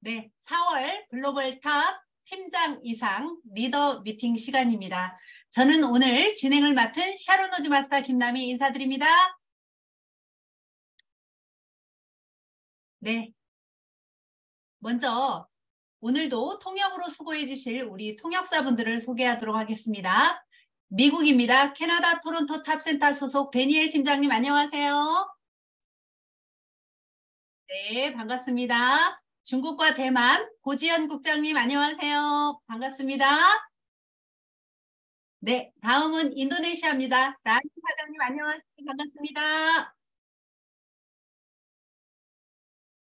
네, 4월 글로벌 탑 팀장 이상 리더 미팅 시간입니다. 저는 오늘 진행을 맡은 샤론로즈 마스터 김남희 인사드립니다. 네. 먼저 오늘도 통역으로 수고해 주실 우리 통역사분들을 소개하도록 하겠습니다. 미국입니다. 캐나다 토론토 탑센터 소속 데니엘 팀장님 안녕하세요. 네, 반갑습니다. 중국과 대만 고지연 국장님 안녕하세요. 반갑습니다. 네, 다음은 인도네시아입니다. 라니 사장님 안녕하세요. 반갑습니다.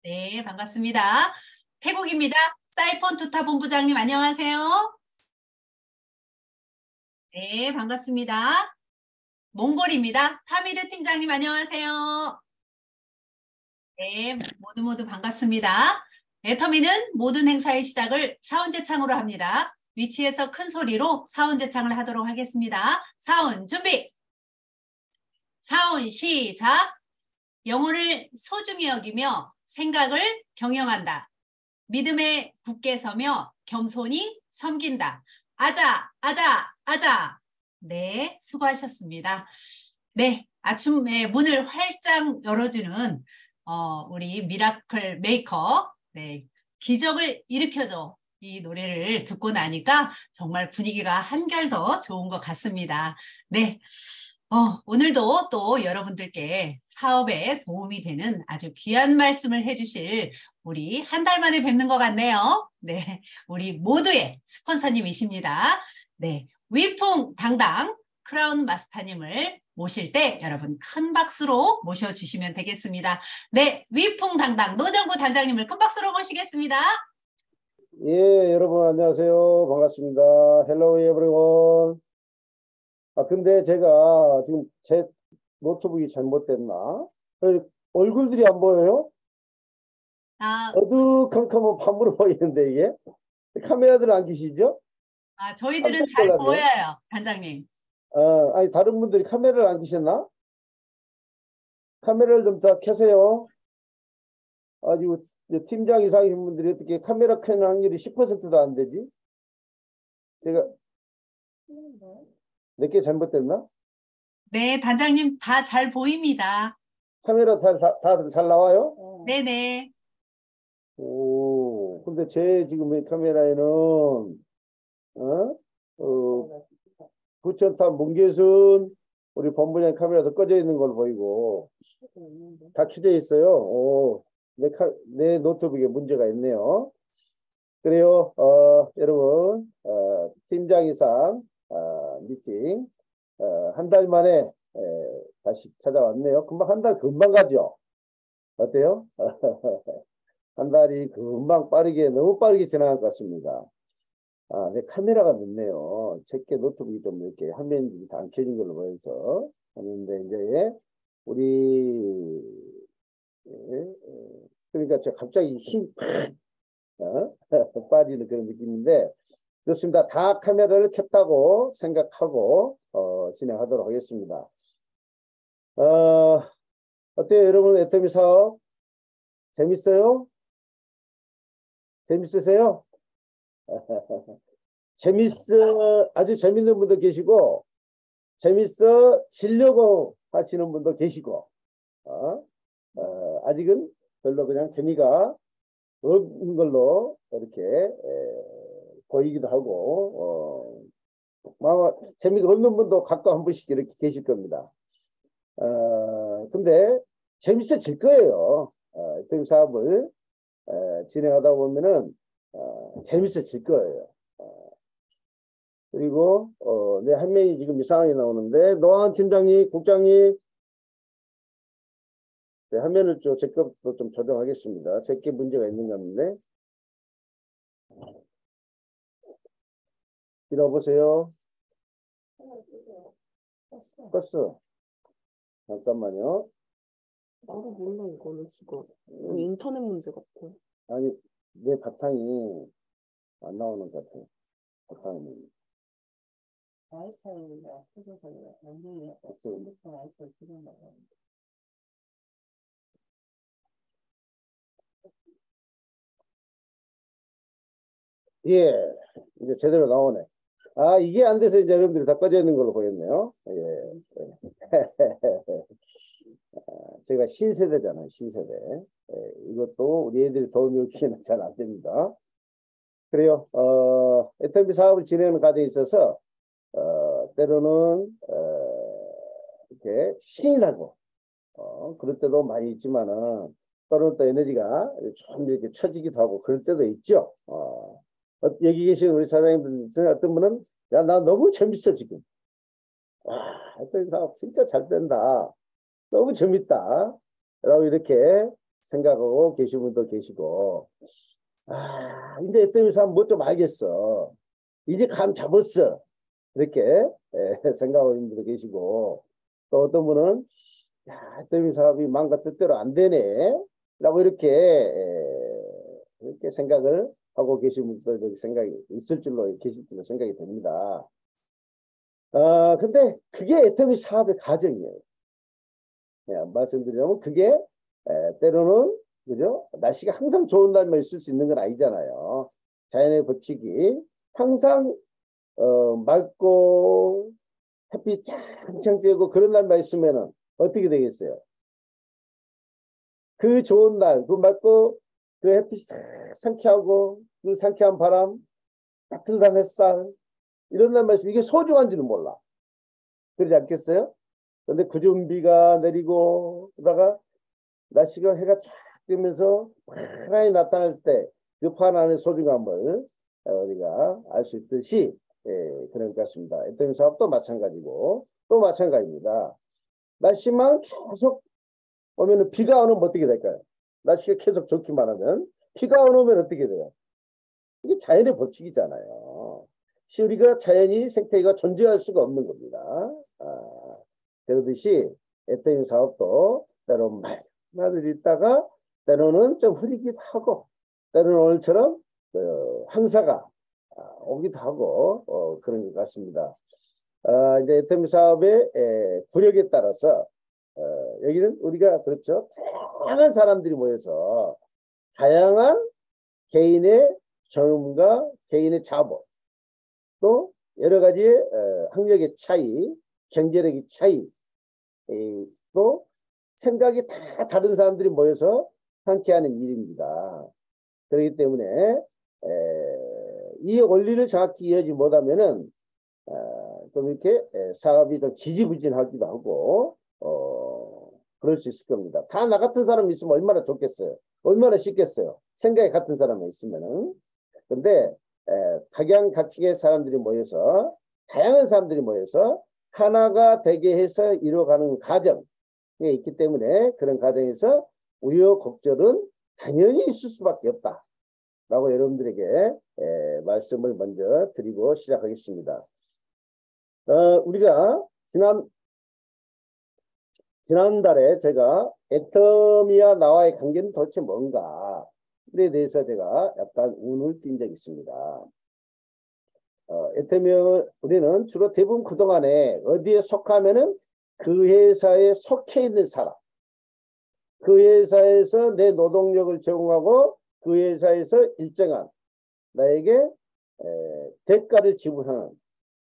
네, 반갑습니다. 태국입니다. 사이폰 투타 본부장님 안녕하세요. 네, 반갑습니다. 몽골입니다. 타미르 팀장님 안녕하세요. 네, 모두 모두 반갑습니다. 애터미는 모든 행사의 시작을 사운제창으로 합니다. 위치에서 큰 소리로 사운제창을 하도록 하겠습니다. 사운 준비! 사운 시작! 영혼을 소중히 여기며 생각을 경영한다. 믿음에 굳게 서며 겸손히 섬긴다. 아자, 아자, 아자. 네, 수고하셨습니다. 네, 아침에 문을 활짝 열어주는 어, 우리 Miracle Maker 네, 기적을 일으켜줘. 이 노래를 듣고 나니까 정말 분위기가 한결 더 좋은 것 같습니다. 네. 어, 오늘도 또 여러분들께 사업에 도움이 되는 아주 귀한 말씀을 해주실 우리 한 달 만에 뵙는 것 같네요. 네. 우리 모두의 스폰서님이십니다. 네. 위풍 당당 크라운 마스터님을 모실 때 여러분 큰 박수로 모셔주시면 되겠습니다. 네, 위풍당당 노정구 단장님을 큰 박수로 모시겠습니다. 예, 여러분 안녕하세요. 반갑습니다. Hello everyone. 아, 근데 제가 지금 제 노트북이 잘못됐나? 얼굴들이 안 보여요? 아, 어두컴컴한 밤으로 보이는데 이게? 카메라들 안 계시죠? 아, 저희들은 잘 보여요, 단장님. 어, 아니 다른 분들이 카메라를 안 켜셨나? 카메라를 좀더 켜세요. 아주 팀장 이상인 분들이 어떻게 카메라 켜는 확률이 10%도 안 되지? 제가 몇 개 잘못됐나? 네, 단장님 다 잘 보입니다. 카메라 잘, 다들 잘 나와요? 네네. 오, 근데 제 지금 카메라에는, 어? 어, 부천탑 문계순 우리 본부장 카메라도 꺼져 있는 걸 보이고 다 켜져 있어요. 오, 내, 카, 내 노트북에 문제가 있네요. 그래요. 어, 여러분 어, 팀장 이상 어, 미팅 어, 한달 만에 에, 다시 찾아왔네요. 금방 한 달 금방 가죠. 어때요? 한 달이 금방 빠르게 너무 빠르게 지나갈 것 같습니다. 아, 네, 카메라가 늦네요. 제게 노트북이 좀 이렇게 화면이 다 안 켜진 걸로 보여서 하는데 이제 우리 예, 예, 그러니까 제가 갑자기 힘 어? 빠지는 그런 느낌인데 그렇습니다. 다 카메라를 켰다고 생각하고 어, 진행하도록 하겠습니다. 어, 어때요 여러분 애터미 사업 재밌어요? 재밌으세요? 재밌어 아주 재밌는 분도 계시고 재밌어 지려고 하시는 분도 계시고 어? 어, 아직은 별로 그냥 재미가 없는 걸로 이렇게 에, 보이기도 하고 어, 재미가 없는 분도 가끔 한 분씩 이렇게 계실 겁니다. 어, 근데 재밌어질 거예요. 어, 사업을 에, 진행하다 보면은 어, 재밌어질 거예요. 어, 그리고 어, 내 화면이 지금 이상하게 나오는데 노한 팀장님, 국장님 네, 화면을 좀 제 것도 좀 조정하겠습니다. 제게 문제가 있는 건데 들어보세요. 껐어. 잠깐만요. 나도 몰라 이거는 지금 인터넷 문제 같아. 아니 내 바탕이 안 나오는 것 같아. 바탕이. 와이파이가 터져서 완전히 컴퓨터 와이파이 지금 나가는데. 예, 이제 제대로 나오네. 아, 이게 안 돼서 이제 여러분들이 다 꺼져 있는 걸로 보였네요. 예. 아, 제가 신세대잖아요, 신세대. 예, 이것도 우리 애들이 도움이 없이는 잘 안 됩니다. 그래요. 어, 애터미 사업을 진행하는 과정에 있어서, 어, 때로는, 어, 이렇게 신이 나고, 어, 그럴 때도 많이 있지만은, 또는 또 에너지가 좀 이렇게 처지기도 하고, 그럴 때도 있죠. 어, 어, 여기 계신 우리 사장님들 중에 어떤 분은 야 나 너무 재밌어 지금 와 어떤 사업 진짜 잘 된다 너무 재밌다 라고 이렇게 생각하고 계신 분도 계시고. 아 이제 어떤 사람 뭐좀 알겠어. 이제 감 잡았어. 이렇게 에, 생각하고 있는 분도 계시고. 또 어떤 분은 야 어떤 사업이 마음과 뜻대로 안 되네. 라고 이렇게 에, 이렇게 생각을 하고 계신 분들도 생각이 있을 줄로 계실 줄로 생각이 됩니다. 아 근데 그게 애터미 사업의 과정이에요. 네, 말씀드리자면 그게 에, 때로는 그죠 날씨가 항상 좋은 날만 있을 수 있는 건 아니잖아요. 자연의 법칙이 항상 어, 맑고 햇빛 창창 쬐고 그런 날만 있으면은 어떻게 되겠어요? 그 좋은 날, 그 맑고 그 햇빛이 상쾌하고 그 상쾌한 바람, 따뜻한 햇살 이런 날만 있으면 이게 소중한지는 몰라. 그러지 않겠어요? 근데 구준 비가 내리고 그러다가 날씨가 해가 쫙 뜨면서 환하게 나타났을 때그 파란의 소중함을 우리가 알 수 있듯이 예, 그런 것 같습니다. 에터미 사업도 마찬가지고 또 마찬가지입니다. 날씨만 계속 오면 비가 오면 어떻게 될까요? 날씨가 계속 좋기만 하면 비가 안 오면 어떻게 돼요? 이게 자연의 법칙이잖아요. 우리가 자연이 생태계가 존재할 수가 없는 겁니다. 아, 그러듯이 에터임 사업도 때로는 말을 읽다가 때로는 좀 흐리기도 하고 때로는 오늘처럼 그 항사가 아, 오기도 하고 어, 그런 것 같습니다. 아, 이제 에터미 사업의 에, 구력에 따라서 어, 여기는 우리가 그렇죠. 다양한 사람들이 모여서 다양한 개인의 경험과 개인의 자본 또 여러 가지의 어, 학력의 차이, 경제력의 차이 또 생각이 다 다른 사람들이 모여서 함께하는 일입니다. 그렇기 때문에 에, 이 원리를 정확히 이해하지 못하면은 어, 좀 이렇게 사업이 좀 지지부진하기도 하고 어, 그럴 수 있을 겁니다. 다 나 같은 사람이 있으면 얼마나 좋겠어요. 얼마나 쉽겠어요. 생각이 같은 사람이 있으면은. 근데 에, 각양각색의 사람들이 모여서 다양한 사람들이 모여서 하나가 되게 해서 이루어가는 과정에 있기 때문에 그런 과정에서 우여곡절은 당연히 있을 수밖에 없다. 라고 여러분들에게 에, 말씀을 먼저 드리고 시작하겠습니다. 어, 우리가 지난 지난달에 제가 애터미와 나와의 관계는 도대체 뭔가 에 대해서 제가 약간 운을 띈 적이 있습니다. 어, 애터미 우리는 주로 대부분 그동안에 어디에 속하면은 그 회사에 속해 있는 사람 그 회사에서 내 노동력을 제공하고 그 회사에서 일정한 나에게 에, 대가를 지불하는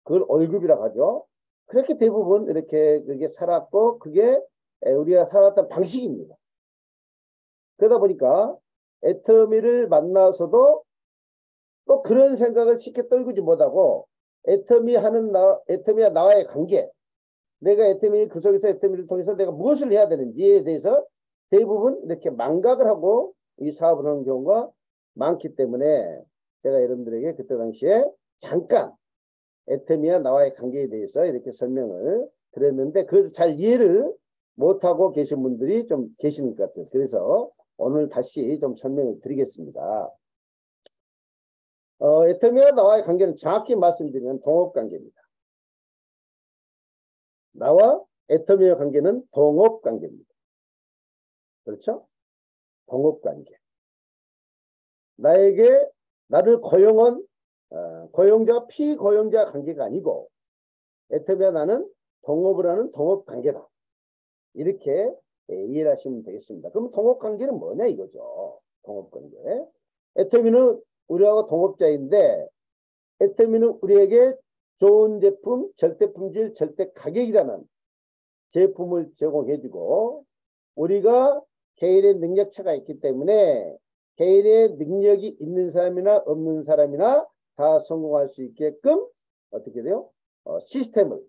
그걸 월급이라고 하죠. 그렇게 대부분 이렇게 그게 살았고 그게 우리가 살았던 방식입니다. 그러다 보니까 애터미를 만나서도 또 그런 생각을 쉽게 떨구지 못하고 애터미 하는 나, 애터미와 나와의 관계 내가 애터미 그 속에서 애터미를 통해서 내가 무엇을 해야 되는지에 대해서 대부분 이렇게 망각을 하고 이 사업을 하는 경우가 많기 때문에 제가 여러분들에게 그때 당시에 잠깐 애터미와 나와의 관계에 대해서 이렇게 설명을 드렸는데 그걸 잘 이해를 못하고 계신 분들이 좀 계시는 것 같아요. 그래서 오늘 다시 좀 설명을 드리겠습니다. 어, 애터미와 나와의 관계는 정확히 말씀드리면 동업 관계입니다. 나와 애터미와 관계는 동업 관계입니다. 그렇죠? 동업 관계. 나에게 나를 고용한 어, 고용자 피고용자 관계가 아니고 애터미와 나는 동업을 하는 동업 관계다. 이렇게 예, 이해를 하시면 되겠습니다. 그럼 동업 관계는 뭐냐 이거죠. 동업 관계. 애터미는 우리하고 동업자인데 애터미는 우리에게 좋은 제품, 절대 품질, 절대 가격이라는 제품을 제공해주고 우리가 개인의 능력차가 있기 때문에 개인의 능력이 있는 사람이나 없는 사람이나 다 성공할 수 있게끔 어떻게 돼요? 어, 시스템을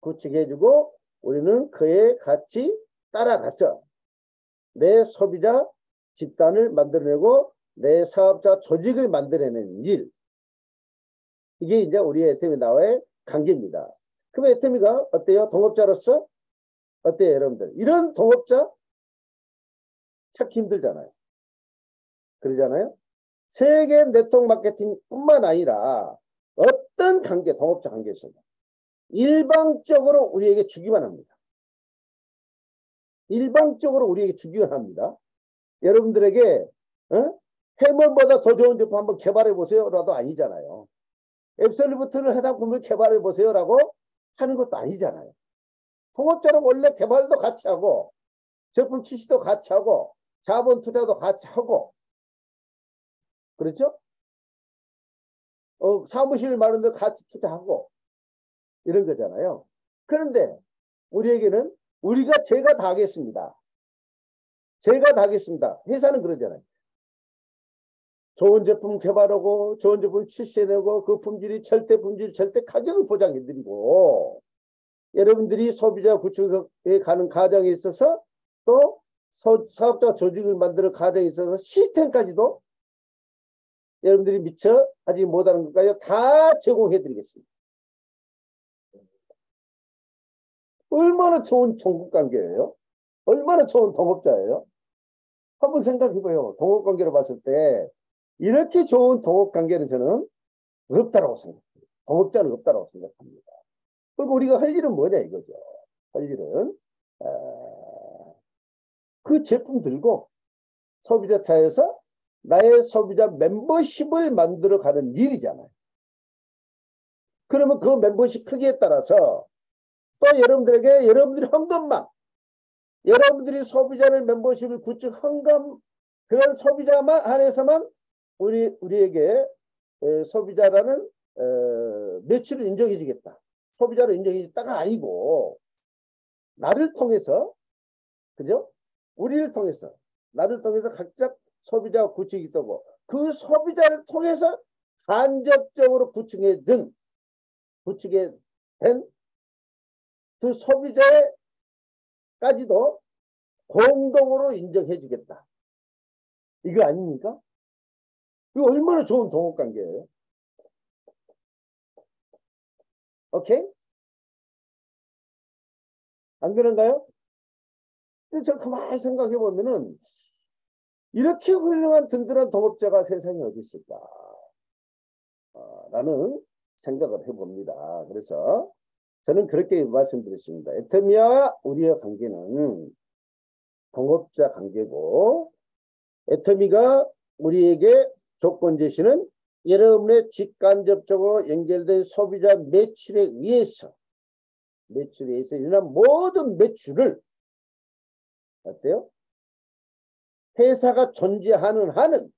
구축해주고 우리는 그에 같이 따라가서 내 소비자 집단을 만들어내고 내 사업자 조직을 만들어내는 일. 이게 이제 우리 애터미나와의 관계입니다. 그럼 애터미가 어때요? 동업자로서 어때요, 여러분들? 이런 동업자 찾기 힘들잖아요. 그러잖아요. 세계 네트워크 마케팅 뿐만 아니라 어떤 관계, 동업자 관계에서 일방적으로 우리에게 주기만 합니다. 일방적으로 우리에게 주기만 합니다. 여러분들에게 어? 해먼보다 더 좋은 제품 한번 개발해 보세요라도 아니잖아요. 앱솔루트를 해당 품을 개발해 보세요라고 하는 것도 아니잖아요. 동업자는 원래 개발도 같이 하고 제품 출시도 같이 하고 자본 투자도 같이 하고 그렇죠? 어, 사무실 마련도 같이 투자하고 이런 거잖아요. 그런데 우리에게는 우리가 제가 다 하겠습니다. 제가 다 하겠습니다. 회사는 그러잖아요. 좋은 제품 개발하고 좋은 제품 출시해내고 그 품질이 절대 품질 절대 가격을 보장해드리고 여러분들이 소비자 구축에 가는 과정에 있어서 또 사업자 조직을 만드는 과정에 있어서 시스템까지도 여러분들이 미처 아직 못하는 것까지 다 제공해드리겠습니다. 얼마나 좋은 종국관계예요? 얼마나 좋은 동업자예요? 한번 생각해봐요. 동업관계로 봤을 때 이렇게 좋은 동업 관계는 저는 없다라고 생각합니다. 동업자는 없다라고 생각합니다. 그리고 우리가 할 일은 뭐냐 이거죠. 할 일은 그 제품 들고 소비자 차에서 나의 소비자 멤버십을 만들어 가는 일이잖아요. 그러면 그 멤버십 크기에 따라서 또 여러분들에게 여러분들이 한 것만 여러분들이 소비자를 멤버십을 구축한 것 그런 소비자만 안에서만 우리 우리에게 에, 소비자라는 에, 매출을 인정해 주겠다. 소비자를 인정해 주겠다가 아니고 나를 통해서 그죠? 우리를 통해서 나를 통해서 각자 소비자 구축이 되고 그 소비자를 통해서 간접적으로 구축해 든 구축해 된그 소비자까지도 공동으로 인정해 주겠다. 이거 아닙니까? 이거 얼마나 좋은 동업 관계예요. 오케이? 안 그런가요? 저 가만히 생각해 보면은 이렇게 훌륭한 든든한 동업자가 세상에 어디 있을까? 어, 라는 생각을 해봅니다. 그래서 저는 그렇게 말씀드렸습니다. 에터미와 우리의 관계는 동업자 관계고 에터미가 우리에게 조건 제시는 여러분의 직간접적으로 연결된 소비자 매출에 의해서 매출에 의해서 일어난 모든 매출을 어때요? 회사가 존재하는 한은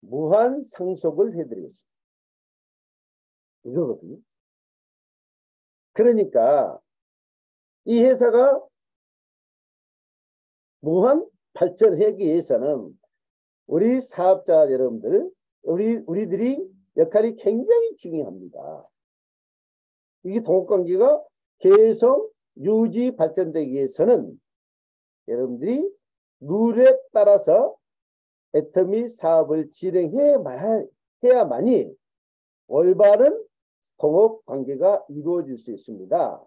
무한 상속을 해드리겠습니다. 이거거든요. 그러니까 이 회사가 무한 발전하기 위해서는 우리 사업자 여러분들, 우리, 우리들이 역할이 굉장히 중요합니다. 이게 동업관계가 계속 유지 발전되기 위해서는 여러분들이 룰에 따라서 애터미 사업을 진행해야만이 올바른 동업 관계가 이루어질 수 있습니다.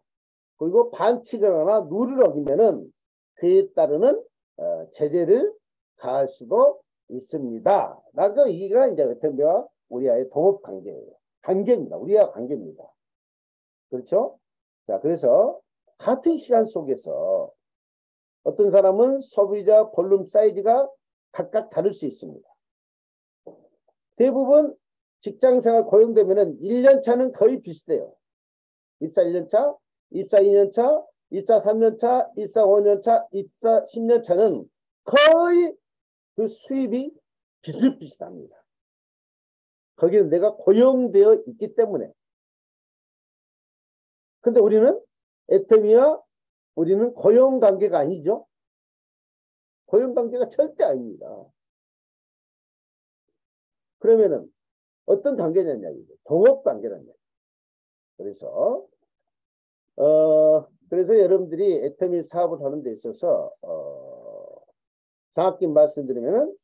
그리고 반칙을 룰을 어기면은 그에 따르는 어, 제재를 가할 수도 있습니다. 라고 이가 이제 애터미와 우리와의 동업 관계예요. 관계입니다. 우리와 관계입니다. 그렇죠? 자, 그래서 같은 시간 속에서 어떤 사람은 소비자 볼륨 사이즈가 각각 다를 수 있습니다. 대부분 직장생활 고용되면은 1년 차는 거의 비슷해요. 입사 1년 차, 입사 2년 차, 입사 3년 차, 입사 5년 차, 입사 10년 차는 거의 그 수입이 비슷비슷합니다. 거기는 내가 고용되어 있기 때문에. 근데 우리는 애터미와 우리는 고용 관계가 아니죠. 고용 관계가 절대 아닙니다. 그러면은 어떤 관계냐냐 이죠 동업 관계라는 얘기. 그래서 어 그래서 여러분들이 애터미 사업을 하는 데 있어서 어 정확히 말씀드리면은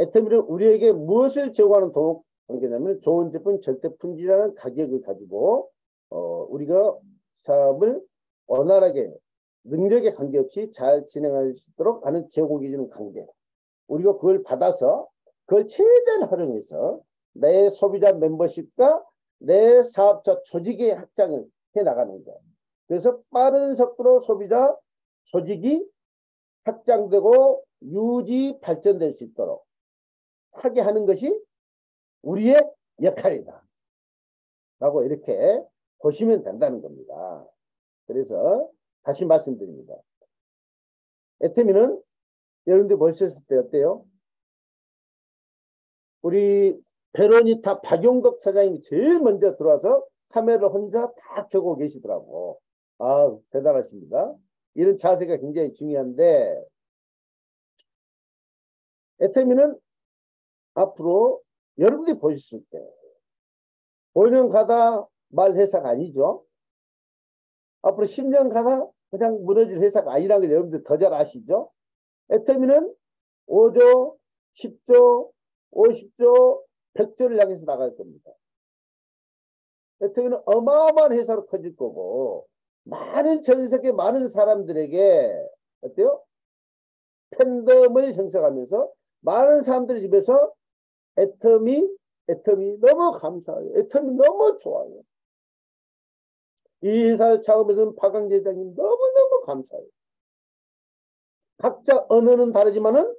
애터미는 우리에게 무엇을 제공하는 동업 관계냐면 좋은 제품 절대 품질이라는 가격을 가지고 어 우리가 사업을 원활하게 능력에 관계없이 잘 진행할 수 있도록 하는 제공해 주는 관계. 우리가 그걸 받아서 그걸 최대한 활용해서 내 소비자 멤버십과 내 사업자 조직의 확장을 해 나가는 거예요. 그래서 빠른 속도로 소비자 조직이 확장되고 유지 발전될 수 있도록 하게 하는 것이 우리의 역할이다. 라고 이렇게 보시면 된다는 겁니다. 그래서 다시 말씀드립니다. 에테미는 여러분들 멋있었을 때 어때요? 우리 베로니타 박용덕 사장님이 제일 먼저 들어와서 카메라를 혼자 다 켜고 계시더라고. 아, 대단하십니다. 이런 자세가 굉장히 중요한데, 에테미는 앞으로 여러분들이 보셨을 때, 5년 가다 말 회사가 아니죠. 앞으로 10년 가다 그냥 무너질 회사가 아니라는 걸 여러분들 더 잘 아시죠? 에테미는 5조, 10조, 50조, 100조를 향해서 나갈 겁니다. 에테미는 어마어마한 회사로 커질 거고 많은 전 세계 많은 사람들에게 어때요? 팬덤을 형성하면서 많은 사람들 입에서 애터미, 애터미 너무 감사해요. 애터미 너무 좋아요. 이 회사를 창업해준 박강 제장님 너무너무 감사해요. 각자 언어는 다르지만은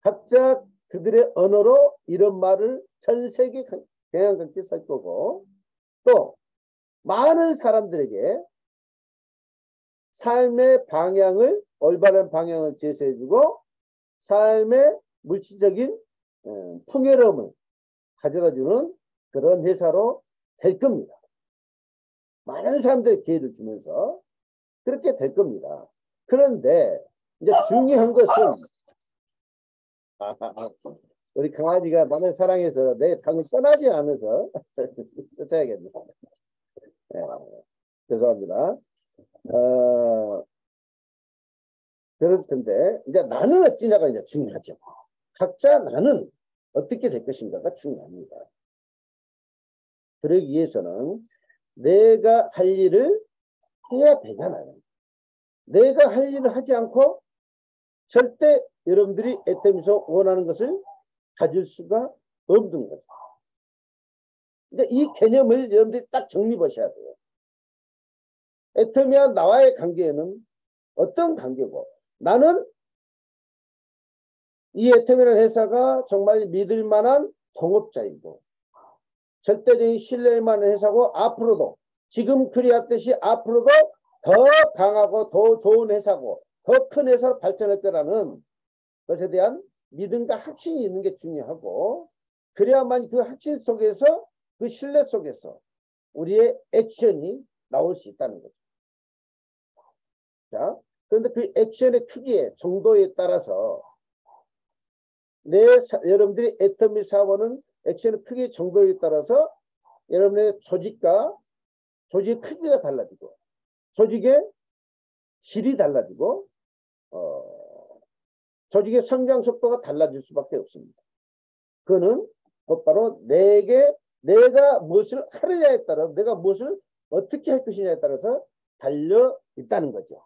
각자 그들의 언어로 이런 말을 전 세계 경향감께 쓸 거고 또 많은 사람들에게 삶의 방향을 올바른 방향을 제시해주고 삶의 물질적인 어, 풍요로움을 가져다주는 그런 회사로 될 겁니다. 많은 사람들의 기회를 주면서 그렇게 될 겁니다. 그런데 이제 중요한 것은 우리 강아지가 나를 사랑해서 내 방을 떠나지 않아서 쫓아야겠네. 네, 죄송합니다. 어, 그럴 텐데 이제 나는 어찌냐가 이제 중요하죠. 각자 나는 어떻게 될 것인가가 중요합니다. 그러기 위해서는 내가 할 일을 해야 되잖아요. 내가 할 일을 하지 않고 절대 여러분들이 애템에서 원하는 것을 가질 수가 없는 거죠. 근데 이 개념을 여러분들이 딱 정리 보셔야 돼요. 애터미와 나와의 관계는 어떤 관계고 나는 이 애터미라는 회사가 정말 믿을 만한 동업자이고 절대적인 신뢰할 만한 회사고 앞으로도 지금 그리했듯이 앞으로도 더 강하고 더 좋은 회사고 더 큰 회사로 발전할 거라는 것에 대한 믿음과 확신이 있는 게 중요하고 그래야만 그 확신 속에서 그 신뢰 속에서 우리의 액션이 나올 수 있다는 거죠. 자, 그런데 그 액션의 크기에 정도에 따라서 내 사, 여러분들이 애터미 사원은 액션의 크기 정도에 따라서 여러분의 조직과 조직의 크기가 달라지고 조직의 질이 달라지고 어, 조직의 성장 속도가 달라질 수밖에 없습니다. 그거는 곧바로 내게 내가 무엇을 하느냐에 따라 내가 무엇을 어떻게 할 것이냐에 따라서 달려 있다는 거죠.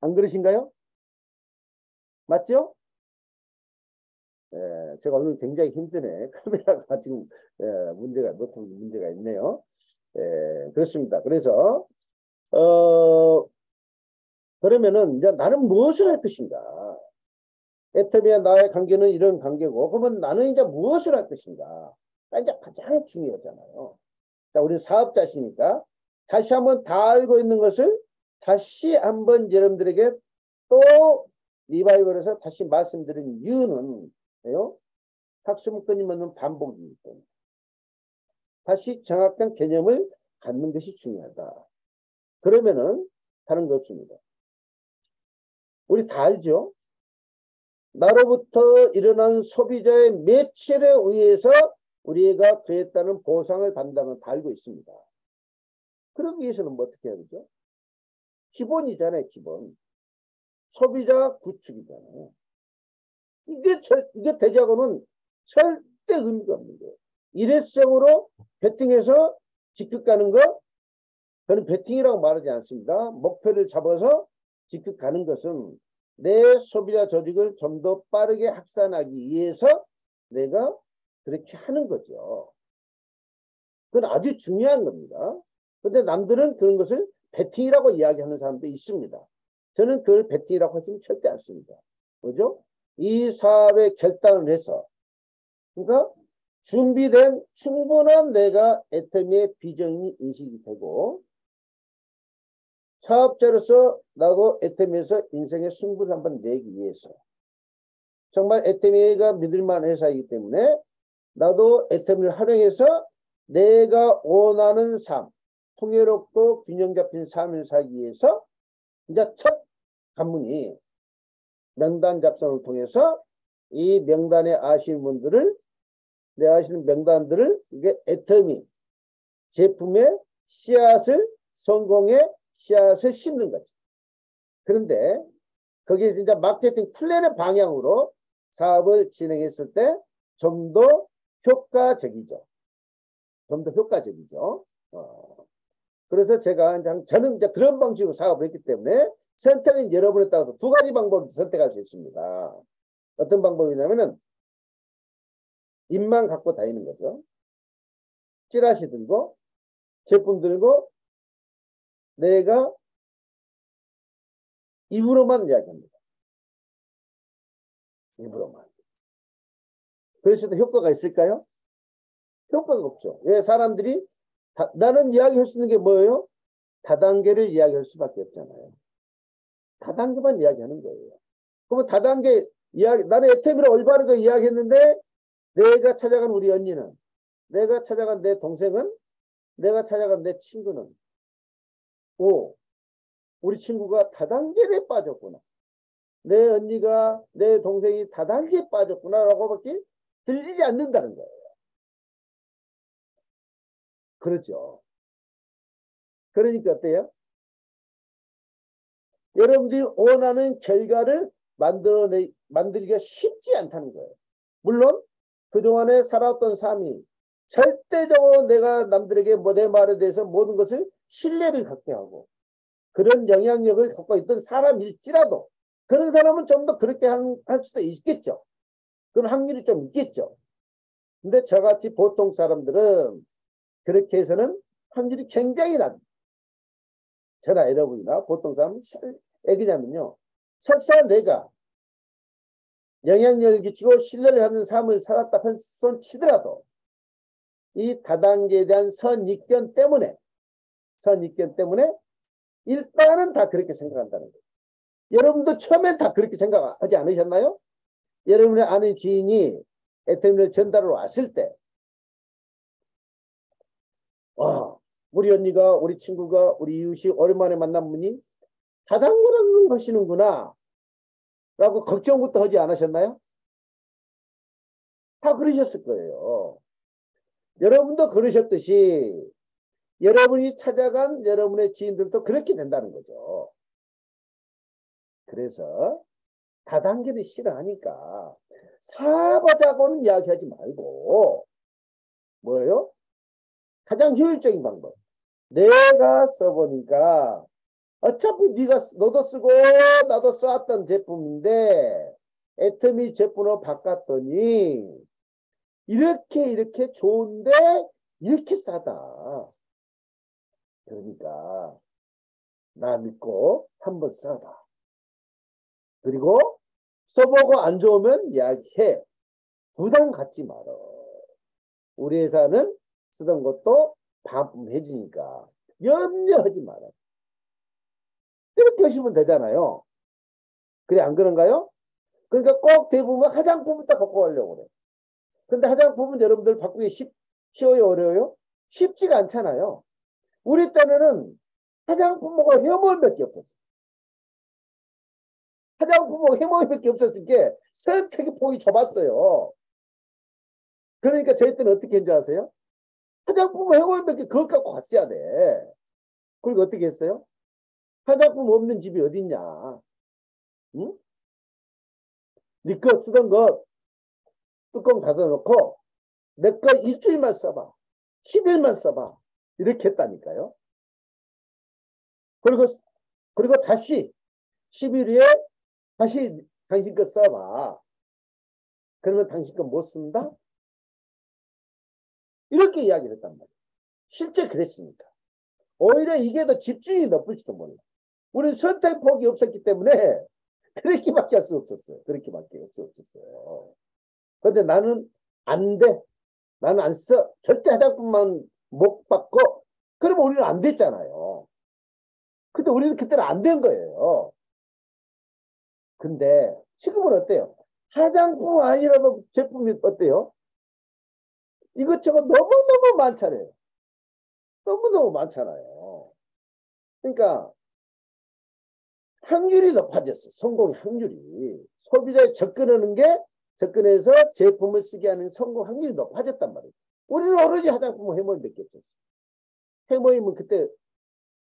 안 그러신가요? 맞죠? 예, 제가 오늘 굉장히 힘드네. 카메라가 지금 예, 문제가 노트 문제가 있네요. 예, 그렇습니다. 그래서 어 그러면은 이제 나는 무엇을 할 것인가? 에터미와 나의 관계는 이런 관계고 그러면 나는 이제 무엇을 할 것인가? 이제 가장 중요하잖아요. 자, 우리 사업자시니까 다시 한번 다 알고 있는 것을 다시 한번 여러분들에게 또 리바이벌에서 다시 말씀드린 이유는 요 학습은 끊임없는 반복이기 때문에 다시 정확한 개념을 갖는 것이 중요하다. 그러면은 다른 거 없습니다. 우리 다 알죠? 나로부터 일어난 소비자의 매체에 의해서 우리가 그했다는 보상을 받는다는 다 알고 있습니다. 그러기 위해서는 뭐 어떻게 해야 되죠? 기본이잖아요, 기본. 소비자 구축이잖아요. 이게 절, 이게 되자고는 절대 의미가 없는 거예요. 일회성으로 베팅해서 직급 가는 거, 저는 베팅이라고 말하지 않습니다. 목표를 잡아서 직급 가는 것은 내 소비자 조직을 좀 더 빠르게 확산하기 위해서 내가 그렇게 하는 거죠. 그건 아주 중요한 겁니다. 근데 남들은 그런 것을 베팅이라고 이야기하는 사람도 있습니다. 저는 그걸 베팅이라고 하지는 절대 않습니다. 그죠? 이 사업에 결단을 해서 그러니까 준비된 충분한 내가 애터미의 비전이 인식이 되고 사업자로서 나도 애터미에서 인생의 승부를 한번 내기 위해서 정말 애터미가 믿을만한 회사이기 때문에 나도 애터미를 활용해서 내가 원하는 삶 풍요롭고 균형 잡힌 삶을 살기 위해서 이제 첫 관문이 명단 작성을 통해서 이 명단에 아시는 분들을 내 아시는 명단들을 이게 애터미 제품의 씨앗을 성공의 씨앗을 심는 거죠. 그런데 거기에 진짜 마케팅 플랜의 방향으로 사업을 진행했을 때 좀 더 효과적이죠. 좀 더 효과적이죠. 어. 그래서 제가 이제 저는 이제 그런 방식으로 사업을 했기 때문에 선택은 여러분에 따라서 두 가지 방법을 선택할 수 있습니다. 어떤 방법이냐면은 입만 갖고 다니는 거죠. 찌라시 들고 제품 들고 내가 입으로만 이야기합니다. 입으로만. 그래서도 효과가 있을까요? 효과가 없죠. 왜 사람들이 다, 나는 이야기할 수 있는 게 뭐예요? 다단계를 이야기할 수밖에 없잖아요. 다단계만 이야기하는 거예요. 그러면 다단계 이야기 나는 에테미를 올바르게 이야기했는데 내가 찾아간 우리 언니는 내가 찾아간 내 동생은 내가 찾아간 내 친구는 오 우리 친구가 다단계에 빠졌구나. 내 언니가 내 동생이 다단계에 빠졌구나 라고밖에 들리지 않는다는 거예요. 그렇죠. 그러니까 어때요? 여러분들이 원하는 결과를 만들어내, 만들기가 쉽지 않다는 거예요. 물론 그동안에 살았던 삶이 절대적으로 내가 남들에게 뭐내 말에 대해서 모든 것을 신뢰를 갖게 하고 그런 영향력을 갖고 있던 사람일지라도 그런 사람은 좀 더 그렇게 한, 할 수도 있겠죠. 그런 확률이 좀 있겠죠. 근데 저같이 보통 사람들은 그렇게 해서는 확률이 굉장히 낮. 저나 여러분이나 보통 사람은 애기냐면요. 설사 내가 영향력을 끼치고 신뢰를 하는 삶을 살았다 손 치더라도 이 다단계에 대한 선입견 때문에 선입견 때문에 일단은 다 그렇게 생각한다는 거예요. 여러분도 처음엔 다 그렇게 생각하지 않으셨나요? 여러분의 아는 지인이 에테미를 전달을 왔을 때 와, 우리 언니가 우리 친구가 우리 이웃이 오랜만에 만난 분이 다단계라는 것이는구나 라고 걱정부터 하지 않으셨나요? 다 그러셨을 거예요. 여러분도 그러셨듯이 여러분이 찾아간 여러분의 지인들도 그렇게 된다는 거죠. 그래서 다단계를 싫어하니까 사보자고는 이야기하지 말고 뭐예요? 가장 효율적인 방법. 내가 써보니까 어차피 네가 너도 쓰고 나도 써왔던 제품인데 애터미 제품으로 바꿨더니 이렇게 이렇게 좋은데 이렇게 싸다. 그러니까 나 믿고 한번 써봐. 그리고 써보고 안 좋으면 이야기해. 부담 갖지 말어. 우리 회사는 쓰던 것도 반품해 주니까 염려하지 마라. 이렇게 하시면 되잖아요. 그래 안 그런가요? 그러니까 꼭 대부분 화장품부터 갖고 가려고 그래. 근데 화장품은 여러분들 바꾸기 쉽, 쉬워요 어려워요? 쉽지가 않잖아요. 우리 때는 화장품하고 해모임밖에 없었어. 화장품하고 해모임밖에 없었을 게 선택의 폭이 좁았어요. 그러니까 저희 때는 어떻게 했는지 아세요? 화장품 해모임밖에 그것 갖고 갔어야 돼. 그리고 어떻게 했어요? 화장품 없는 집이 어딨냐? 응? 니거 쓰던 거 뚜껑 닫아놓고 내 거 일주일만 써봐. 10일만 써봐. 이렇게 했다니까요. 그리고 그리고 다시 10일 후에 다시 당신 거 써봐. 그러면 당신 거 못 쓴다? 이렇게 이야기를 했단 말이에요. 실제 그랬으니까. 오히려 이게 더 집중이 높을지도 몰라. 우리는 선택 폭이 없었기 때문에 그렇게밖에 할 수 없었어요. 그렇게밖에 할 수 없었어요. 근데 나는 안 돼. 나는 안 써. 절대 화장품만 못 받고 그러면 우리는 안 됐잖아요. 근데 우리는 그때는 안 된 거예요. 근데 지금은 어때요? 화장품 아니라도 제품이 어때요? 이것저것 너무너무 많잖아요. 너무너무 많잖아요. 그러니까 확률이 높아졌어. 성공 확률이. 소비자에 접근하는 게 접근해서 제품을 쓰게 하는 성공 확률이 높아졌단 말이에요. 우리는 오로지 화장품을 해모임 밖에 없었어. 해모임은 그때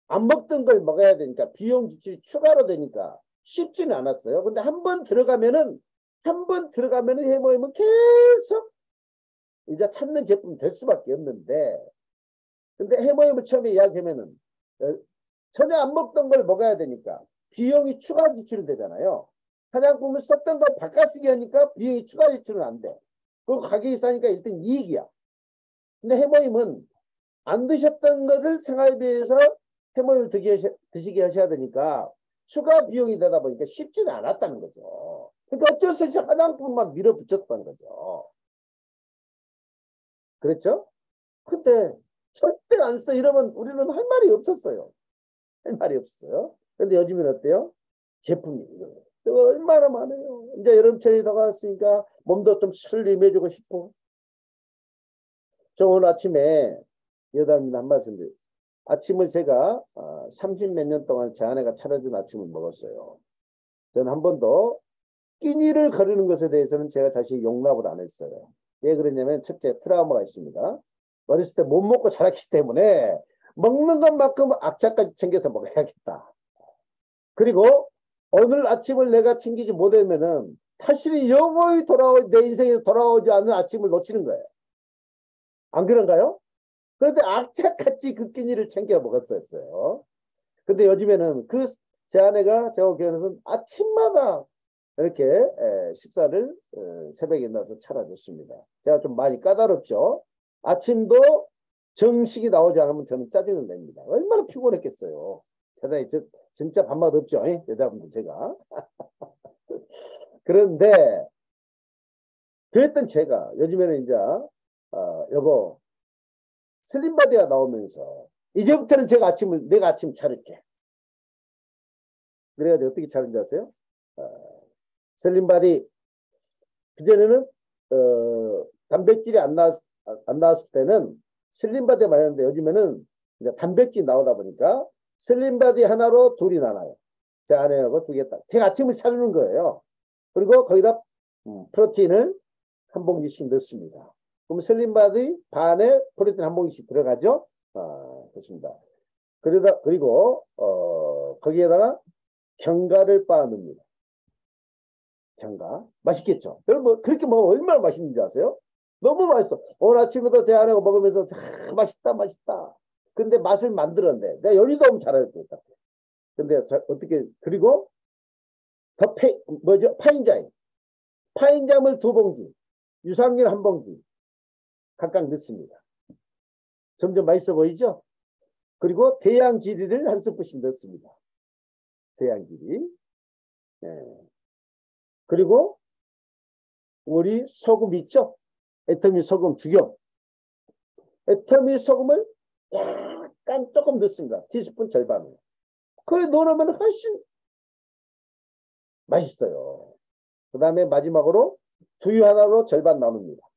안 먹던 걸 먹어야 되니까 비용 지출이 추가로 되니까 쉽지는 않았어요. 근데 한 번 들어가면은 한 번 들어가면은 해모임은 계속 이제 찾는 제품 될 수밖에 없는데 근데 해모임을 처음에 이야기하면은 어, 전혀 안 먹던 걸 먹어야 되니까 비용이 추가 지출이 되잖아요. 화장품을 썼던 걸 바꿔쓰기 하니까 비용이 추가 지출은 안 돼. 그 가격이 싸니까 일단 이익이야. 근데 해모임은 안 드셨던 것을 생활비에서 해모임을 드시게 하셔야 되니까 추가 비용이 되다 보니까 쉽지는 않았다는 거죠. 그러니까 어쩔 수 없이 화장품만 밀어붙였다는 거죠. 그렇죠? 근데 절대 안 써 이러면 우리는 할 말이 없었어요. 할 말이 없어요. 근데 요즘엔 어때요? 제품이 얼마나 많아요. 이제 여름철이 다가왔으니까 몸도 좀 슬림해주고 싶어. 저 오늘 아침에 여담입니다. 한 말씀 드려요. 아침을 제가 30 몇 년 동안 제 아내가 차려준 아침을 먹었어요. 저는 한 번도 끼니를 거르는 것에 대해서는 제가 다시 용납을 안 했어요. 왜 그러냐면 첫째 트라우마가 있습니다. 어렸을 때 못 먹고 자랐기 때문에 먹는 것만큼 악착까지 챙겨서 먹어야겠다. 그리고 오늘 아침을 내가 챙기지 못하면은 다시 영원히 돌아오 내 인생에 돌아오지 않는 아침을 놓치는 거예요. 안 그런가요? 그런데 악착같이 그 끼니를 챙겨 먹었었어요. 근데 요즘에는 그 제 아내가 제가 교회에서는 아침마다 이렇게 식사를 어, 새벽에 나서 차려줬습니다. 제가 좀 많이 까다롭죠. 아침도 정식이 나오지 않으면 저는 짜증을 냅니다. 얼마나 피곤했겠어요. 세상에 저, 진짜 밥맛 없죠. 에? 여자분들 제가. 그런데 그랬던 제가 요즘에는 이제 어, 여보 슬림바디가 나오면서 이제부터는 제가 아침을 내가 아침 차릴게. 그래가지고 어떻게 차린지 아세요? 어, 슬림바디 그전에는 어, 단백질이 안 나왔 안 나왔을 때는 슬림바디 많이 했는데 요즘에는 이제 단백질 나오다 보니까 슬림바디 하나로 둘이 나눠요. 제 아내하고 두 개 딱. 제가 아침을 차리는 거예요. 그리고 거기다 음, 프로틴을 한 봉지씩 넣습니다. 그럼 슬림바디 반에 프로틴 한 봉지씩 들어가죠. 아, 좋습니다. 그러다 그리고 어, 거기에다가 견과를 빻아 넣습니다. 견과 맛있겠죠. 여러분 뭐 그렇게 먹으면 얼마나 맛있는지 아세요? 너무 맛있어. 오늘 아침부터 제 아내가 먹으면서 아, 맛있다 맛있다. 근데 맛을 만들었는데 내가 요리도 너무 잘할 것 같아. 근데 어떻게 그리고 더 페, 뭐죠? 파인자임. 파인잠을 두 봉지, 유산균 한 봉지 각각 넣습니다. 점점 맛있어 보이죠? 그리고 대양기리를 한 스푼씩 넣습니다. 대양기리. 네. 그리고 우리 소금 있죠? 에터미 소금 죽여. 에터미 소금을 약간 조금 넣습니다. 티스푼 절반을. 그래 넣으면 훨씬 맛있어요. 그 다음에 마지막으로 두유 하나로 절반 나눕니다.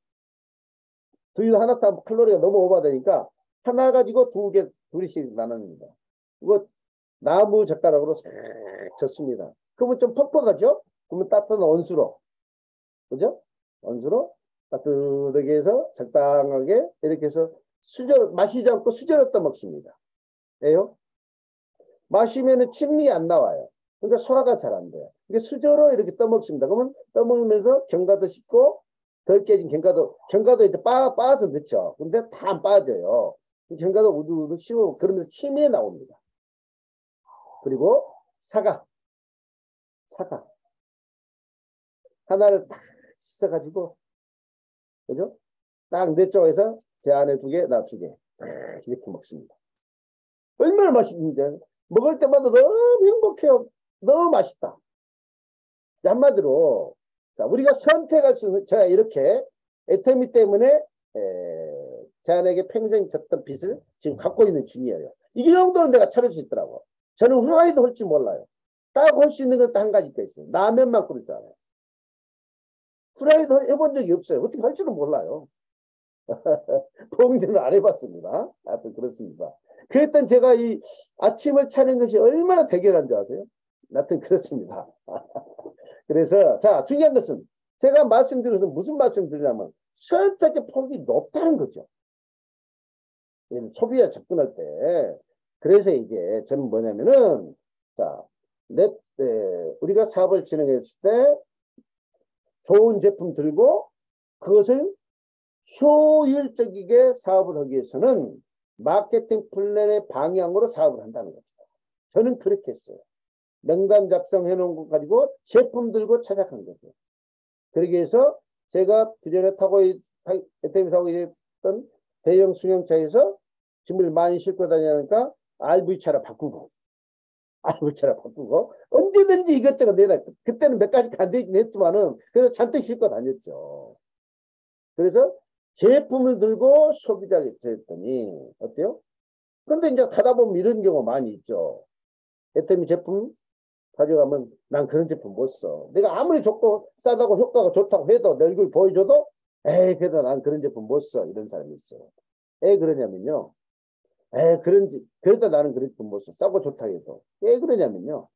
두유 하나 타면 칼로리가 너무 오버되니까 하나 가지고 두 개, 둘이씩 나눕니다. 이거 나무 젓가락으로 싹 젓습니다. 그러면 좀 퍽퍽하죠? 그러면 따뜻한 원수로. 그죠? 원수로 따뜻하게 해서 적당하게 이렇게 해서 수저, 마시지 않고 수저로 떠먹습니다. 예요? 마시면은 침이 안 나와요. 그러니까 소화가 잘 안 돼요. 이게 수저로 이렇게 떠먹습니다. 그러면 떠먹으면서 견과도 씹고 덜 깨진 견과도, 견과도 이제 빠, 빠서 넣죠. 근데 다 안 빠져요. 견과도 우두우두 씹어 그러면서 침이 나옵니다. 그리고 사과. 사과. 하나를 딱 씻어가지고, 그죠? 딱 내 쪽에서 제 안에 두 개, 나 두 개. 딱 이렇게 먹습니다. 얼마나 맛있는데. 먹을 때마다 너무 행복해요. 너무 맛있다. 한마디로, 자, 우리가 선택할 수 있는, 제가 이렇게 애터미 때문에, 에, 제 아내에게 평생 졌던 빚을 지금 갖고 있는 중이에요. 이 정도는 내가 차릴 수 있더라고. 저는 후라이드 할줄 몰라요. 딱 할 수 있는 건딱한 가지 있어요. 라면만 끓일 줄 알아요. 후라이드 해본 적이 없어요. 어떻게 할 줄은 몰라요. 봉제는 안 해봤습니다. 하여튼 그렇습니다. 그랬던 제가 이 아침을 차린 것이 얼마나 대결한 줄 아세요? 하여튼 그렇습니다. 그래서 자 중요한 것은 제가 말씀드려서 무슨 말씀 드리냐면 선택의 폭이 높다는 거죠. 소비에 접근할 때 그래서 이제 저는 뭐냐면은 자 내, 에, 우리가 사업을 진행했을 때 좋은 제품 들고 그것을 효율적이게 사업을 하기 위해서는 마케팅 플랜의 방향으로 사업을 한다는 거죠. 저는 그렇게 했어요. 명단 작성해 놓은 것 가지고 제품 들고 찾아간 거죠. 그러기 위해서 제가 그전에 타고 에테미 타고 있던 대형 승용차에서 짐을 많이 싣고 다니니까 RV차로 바꾸고 RV차로 바꾸고 언제든지 이것저것 내라. 그때는 몇 가지가 안 되긴 했지만은 그래서 잔뜩 싣고 다녔죠. 그래서 제품을 들고 소비자에게 됐더니 어때요? 근데 이제 가다 보면 이런 경우 많이 있죠. 애터미 제품 가져가면 난 그런 제품 못 써. 내가 아무리 좋고 싸다고 효과가 좋다고 해도 내 얼굴 보여줘도 에이 그래도 난 그런 제품 못 써. 이런 사람이 있어요. 에 그러냐면요. 에 그런지 그래도 나는 그런 제품 못 써. 싸고 좋다 해도. 왜 그러냐면요.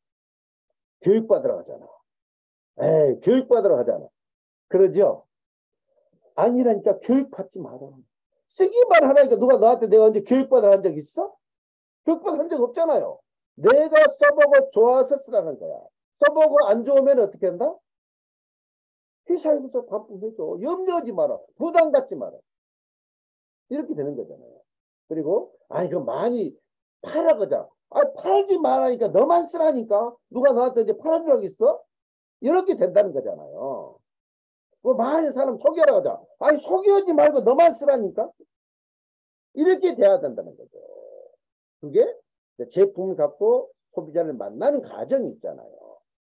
교육받으러 가잖아. 에 교육받으러 가잖아. 그러죠? 아니라니까 교육받지 마라. 쓰기만 하라니까 누가 너한테 내가 언제 교육받아 한적 있어? 교육받아 한적 없잖아요. 내가 써보고 좋아서 쓰라는 거야. 써보고 안 좋으면 어떻게 한다? 회사에서 반품해줘. 염려하지 마라. 부담 갖지 마라. 이렇게 되는 거잖아요. 그리고 아 이거 많이 팔아 그자. 아 팔지 말라니까 너만 쓰라니까 누가 너한테 이제 팔아주라고 했어? 이렇게 된다는 거잖아요. 그 많은 사람 속여라 하자. 아니 속여지 말고 너만 쓰라니까. 이렇게 돼야 된다는 거죠. 그게 제품을 갖고 소비자를 만나는 과정이 있잖아요.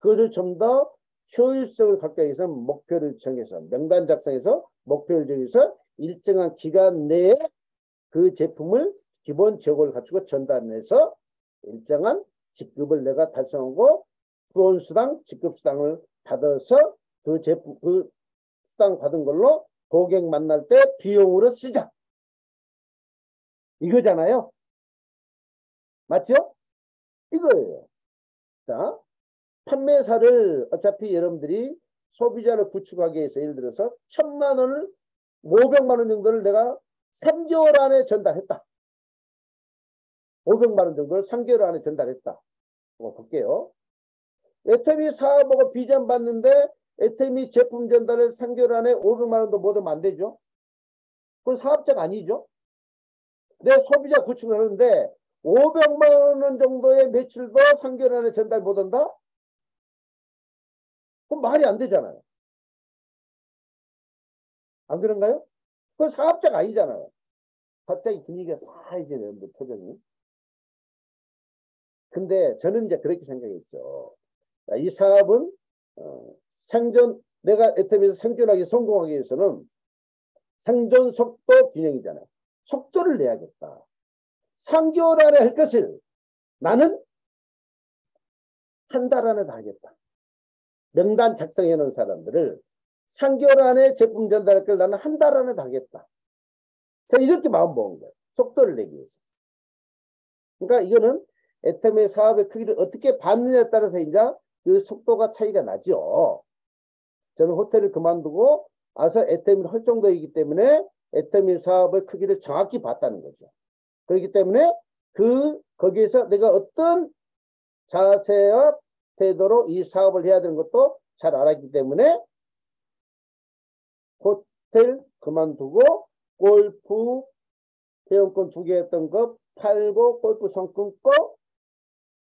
그것을 좀 더 효율성을 갖기 위해서 목표를 정해서 명단 작성해서 목표를 정해서 일정한 기간 내에 그 제품을 기본 재고를 갖추고 전달해서 일정한 직급을 내가 달성하고 후원수당, 직급수당을 받아서 그 제품, 그 수당 받은 걸로 고객 만날 때 비용으로 쓰자. 이거잖아요. 맞죠? 이거예요. 자, 판매사를 어차피 여러분들이 소비자를 구축하기 위해서 예를 들어서 천만 원을 500만 원 정도를 내가 3개월 안에 전달했다. 500만 원 정도를 3개월 안에 전달했다. 한번 볼게요. 애터미 사업하고 비전 받는데 애터미 제품 전달을 3개월 안에 500만 원도 못 하면 안 되죠. 그건 사업자가 아니죠. 내 소비자 구축을 하는데 500만 원 정도의 매출도 3개월 안에 전달 못 한다? 그럼 말이 안 되잖아요. 안 그런가요? 그건 사업자가 아니잖아요. 갑자기 분위기가 싸해지는 표정이. 근데 저는 이제 그렇게 생각했죠. 이 사업은 어, 생존 내가 애터미에서 생존하기 성공하기 위해서는 생존 속도 균형이잖아요. 속도를 내야겠다. 3개월 안에 할 것을 나는 한 달 안에 다 하겠다. 명단 작성해 놓은 사람들을 3개월 안에 제품 전달할 걸 나는 한 달 안에 다 하겠다. 자, 이렇게 마음 먹은 거예요. 속도를 내기 위해서. 그러니까 이거는 애텀의 사업의 크기를 어떻게 받느냐에 따라서 이제 그 속도가 차이가 나죠. 저는 호텔을 그만두고 와서 애텀을 할 정도이기 때문에 애터미 사업의 크기를 정확히 봤다는 거죠. 그렇기 때문에 그 거기에서 내가 어떤 자세와 태도로 이 사업을 해야 되는 것도 잘 알았기 때문에 호텔 그만두고 골프 회원권 두 개 했던 거 팔고 골프 상품 끊고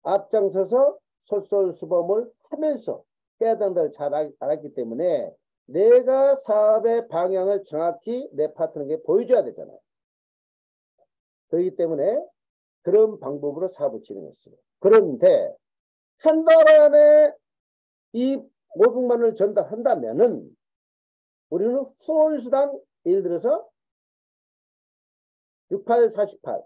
앞장서서 솔솔수범을 하면서 해야 된다를 잘 알았기 때문에 내가 사업의 방향을 정확히 내 파트너에게 보여줘야 되잖아요. 그렇기 때문에 그런 방법으로 사업을 진행했어요. 그런데 한 달 안에 이 500만을 전달한다면은 우리는 후원수당 예를 들어서 6848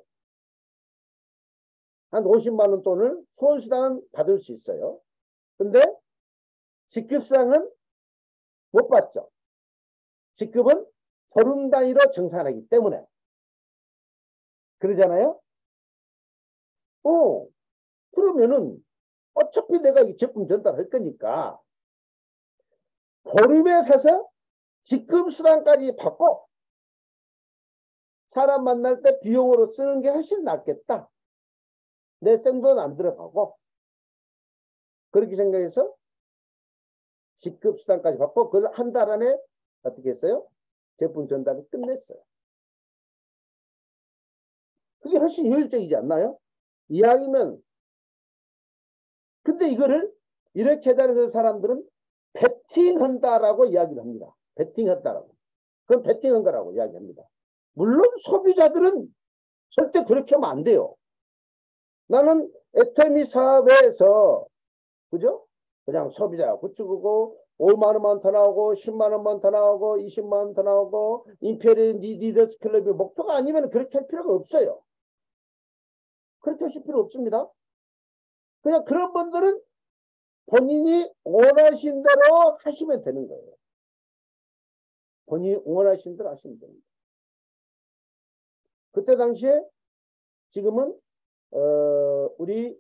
한 50만 원 돈을 후원수당은 받을 수 있어요. 근데 직급상은 못 받죠. 직급은 보름 단위로 정산하기 때문에. 그러잖아요? 어, 그러면은 어차피 내가 이 제품 전달할 거니까 보름에 사서 직급 수당까지 받고 사람 만날 때 비용으로 쓰는 게 훨씬 낫겠다. 내 생돈 안 들어가고 그렇게 생각해서 직급 수당까지 받고 그걸 한 달 안에 어떻게 했어요? 제품 전달을 끝냈어요. 그게 훨씬 효율적이지 않나요? 이야기면 근데 이거를 이렇게 해달라는 사람들은 베팅한다라고 이야기를 합니다. 베팅했다라고. 그건 베팅한 거라고 이야기합니다. 물론 소비자들은 절대 그렇게 하면 안 돼요. 나는 애터미 사업에서 그죠? 그냥 소비자가 구축하고 5만 원만 더 나오고 10만 원만 더 나오고 20만 원 더 나오고 Imperial Leaders Club의 목표가 아니면 그렇게 할 필요가 없어요. 그렇게 하실 필요 없습니다. 그냥 그런 분들은 본인이 원하신 대로 하시면 되는 거예요. 본인이 원하신 대로 하시면 됩니다. 그때 당시에 지금은 어, 우리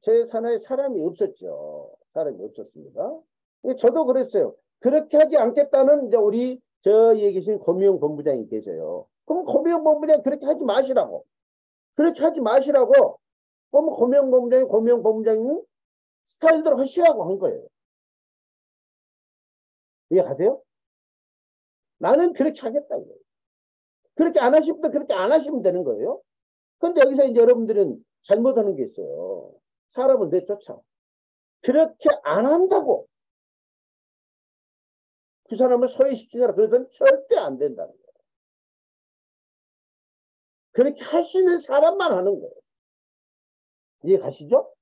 제 산하에 사람이 없었죠. 사람이 없었습니다. 저도 그랬어요. 그렇게 하지 않겠다는 이제 우리 저에 계신 고미영 본부장이 계셔요. 그럼 고미영 본부장 그렇게 하지 마시라고. 그렇게 하지 마시라고. 그럼 고미영 본부장이 고미영 본부장이 스타일대로 하시라고 한 거예요. 이해가세요? 나는 그렇게 하겠다고. 그렇게 안 하시면 그렇게 안 하시면 되는 거예요. 근데 여기서 이제 여러분들은 잘못하는 게 있어요. 사람을 내쫓아. 그렇게 안 한다고. 그 사람을 소외시키거나 그래서는 절대 안 된다는 거예요. 그렇게 할 수 있는 사람만 하는 거예요. 이해 가시죠?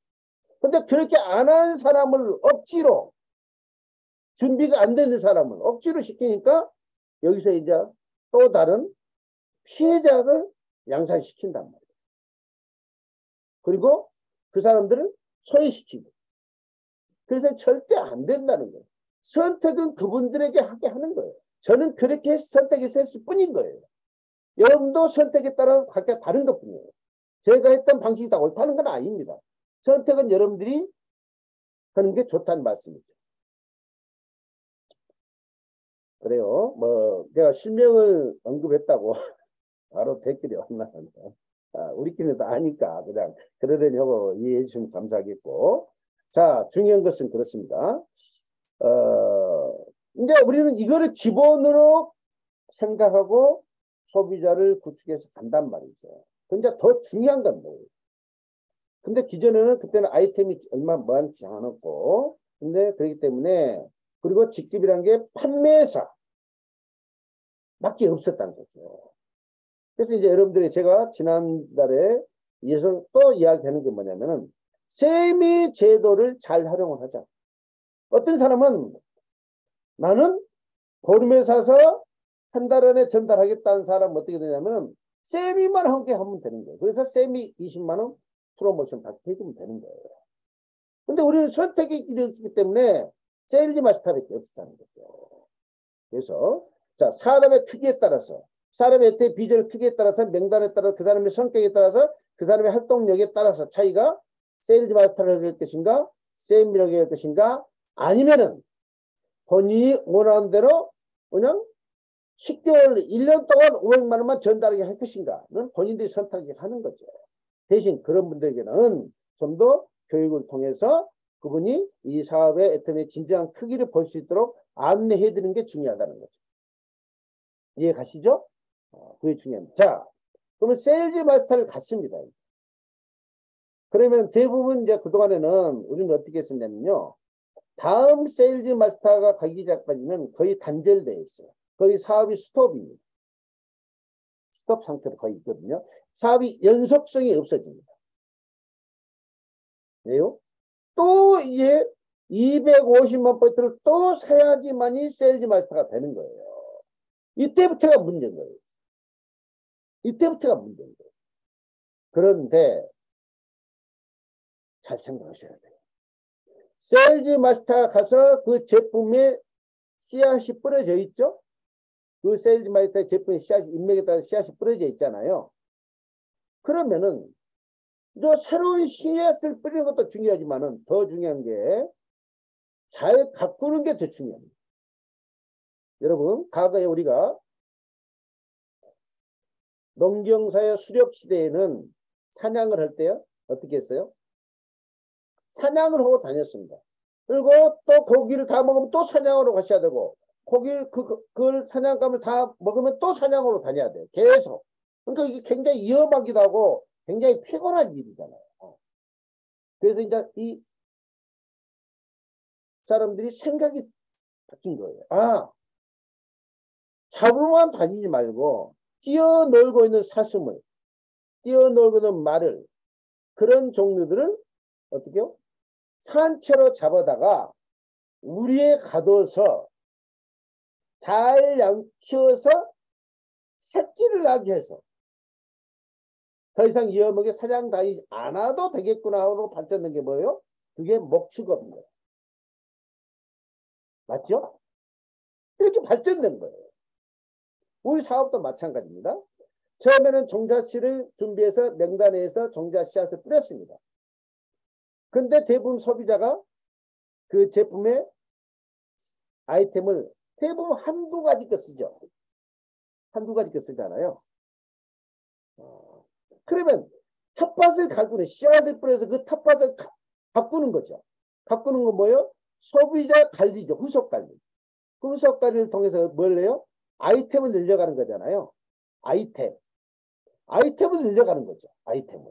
근데 그렇게 안 한 사람을 억지로 준비가 안 되는 사람을 억지로 시키니까 여기서 이제 또 다른 피해자를 양산시킨단 말이에요. 그리고 그 사람들을 소외시키고 그래서 절대 안 된다는 거예요. 선택은 그분들에게 하게 하는 거예요. 저는 그렇게 선택해서 했을 뿐인 거예요. 여러분도 선택에 따라 각각 다른 것 뿐이에요. 제가 했던 방식이 다 옳다는 건 아닙니다. 선택은 여러분들이 하는 게 좋다는 말씀이죠. 그래요. 뭐 내가 실명을 언급했다고 바로 댓글이 올라간다. 아, 우리끼리는 다 아니까 그냥 그러려니 하고 이해해 주시면 감사하겠고 자 중요한 것은 그렇습니다. 어, 이제 우리는 이거를 기본으로 생각하고 소비자를 구축해서 간단 말이죠. 근데 더 중요한 건 뭐예요? 근데 기존에는 그때는 아이템이 얼마 많지 않았고 근데 그렇기 때문에 그리고 직급이란 게 판매사 밖에 없었다는 거죠. 그래서 이제 여러분들이 제가 지난달에 이어서 또 이야기하는 게 뭐냐면은 세미 제도를 잘 활용을 하자. 어떤 사람은 나는 보름에 사서 한 달 안에 전달하겠다는 사람은 어떻게 되냐면 세미만 함께 하면 되는 거예요. 그래서 세미 20만 원 프로모션 받게 해주면 되는 거예요. 근데 우리는 선택의 길이 없기 때문에 세일즈 마스터밖에 없었다는 거죠. 그래서 자 사람의 크기에 따라서 사람의 대 비전의 크기에 따라서 명단에 따라 그 사람의 성격에 따라서 그 사람의 활동력에 따라서 차이가 세일즈 마스터를 할 것인가 세미라도 할 것인가 아니면은 본인이 원하는 대로 그냥 10개월, 1년 동안 500만 원만 전달하게 할 것인가는 본인들이 선택을 하는 거죠. 대신 그런 분들에게는 좀 더 교육을 통해서 그분이 이 사업의 애터미의 진정한 크기를 볼 수 있도록 안내해 드리는 게 중요하다는 거죠. 이해 가시죠? 어, 그게 중요합니다. 자, 그러면 세일즈 마스터를 갔습니다. 그러면 대부분 이제 그동안에는 우리는 어떻게 했었냐면요. 다음 세일즈 마스터가 가기 전까지는 거의 단절되어 있어요. 거의 사업이 스톱입니다. 스톱 상태로 거의 있거든요. 사업이 연속성이 없어집니다. 왜요? 또 이제 250만 포인트를 또 사야지만이 세일즈 마스터가 되는 거예요. 이때부터가 문제인 거예요. 이때부터가 문제인 거예요. 그런데 잘 생각하셔야 돼요. 세일즈 마스터 가서 그 제품에 씨앗이 뿌려져 있죠? 그 세일즈 마스터 제품의 씨앗이 인맥에 따라 씨앗이 뿌려져 있잖아요. 그러면은 저 새로운 씨앗을 뿌리는 것도 중요하지만은 더 중요한 게 잘 가꾸는 게 더 중요합니다. 여러분, 과거에 우리가 농경사의 수렵 시대에는 사냥을 할 때요 어떻게 했어요? 사냥을 하고 다녔습니다. 그리고 또 고기를 다 먹으면 또 사냥으로 가셔야 되고 고기 그, 그, 그걸 사냥감을 다 먹으면 또 사냥으로 다녀야 돼요. 계속. 그러니까 이게 굉장히 위험하기도 하고 굉장히 피곤한 일이잖아요. 그래서 이제 이 사람들이 생각이 바뀐 거예요. 아, 잡으러만 다니지 말고 뛰어놀고 있는 사슴을, 뛰어놀고 있는 말을 그런 종류들을 어떻게요? 산채로 잡아다가 우리에 가둬서 잘 키워서 새끼를 낳게 해서 더 이상 위험하게 사냥 다니지 않아도 되겠구나 하고 발전된 게 뭐예요? 그게 목축업입니다. 맞죠? 이렇게 발전된 거예요. 우리 사업도 마찬가지입니다. 처음에는 종자씨를 준비해서 명단에서 종자 씨앗을 뿌렸습니다. 근데 대부분 소비자가 그 제품의 아이템을 대부분 한두 가지 거 쓰죠. 한두 가지 거 쓰잖아요. 어, 그러면 텃밭을 가꾸는 씨앗을 뿌려서 그 텃밭을 가, 가꾸는 거죠. 가꾸는 건 뭐예요? 소비자 관리죠. 후속 관리. 그 후속 관리를 통해서 뭘 해요? 아이템을 늘려가는 거잖아요. 아이템. 아이템을 늘려가는 거죠. 아이템을.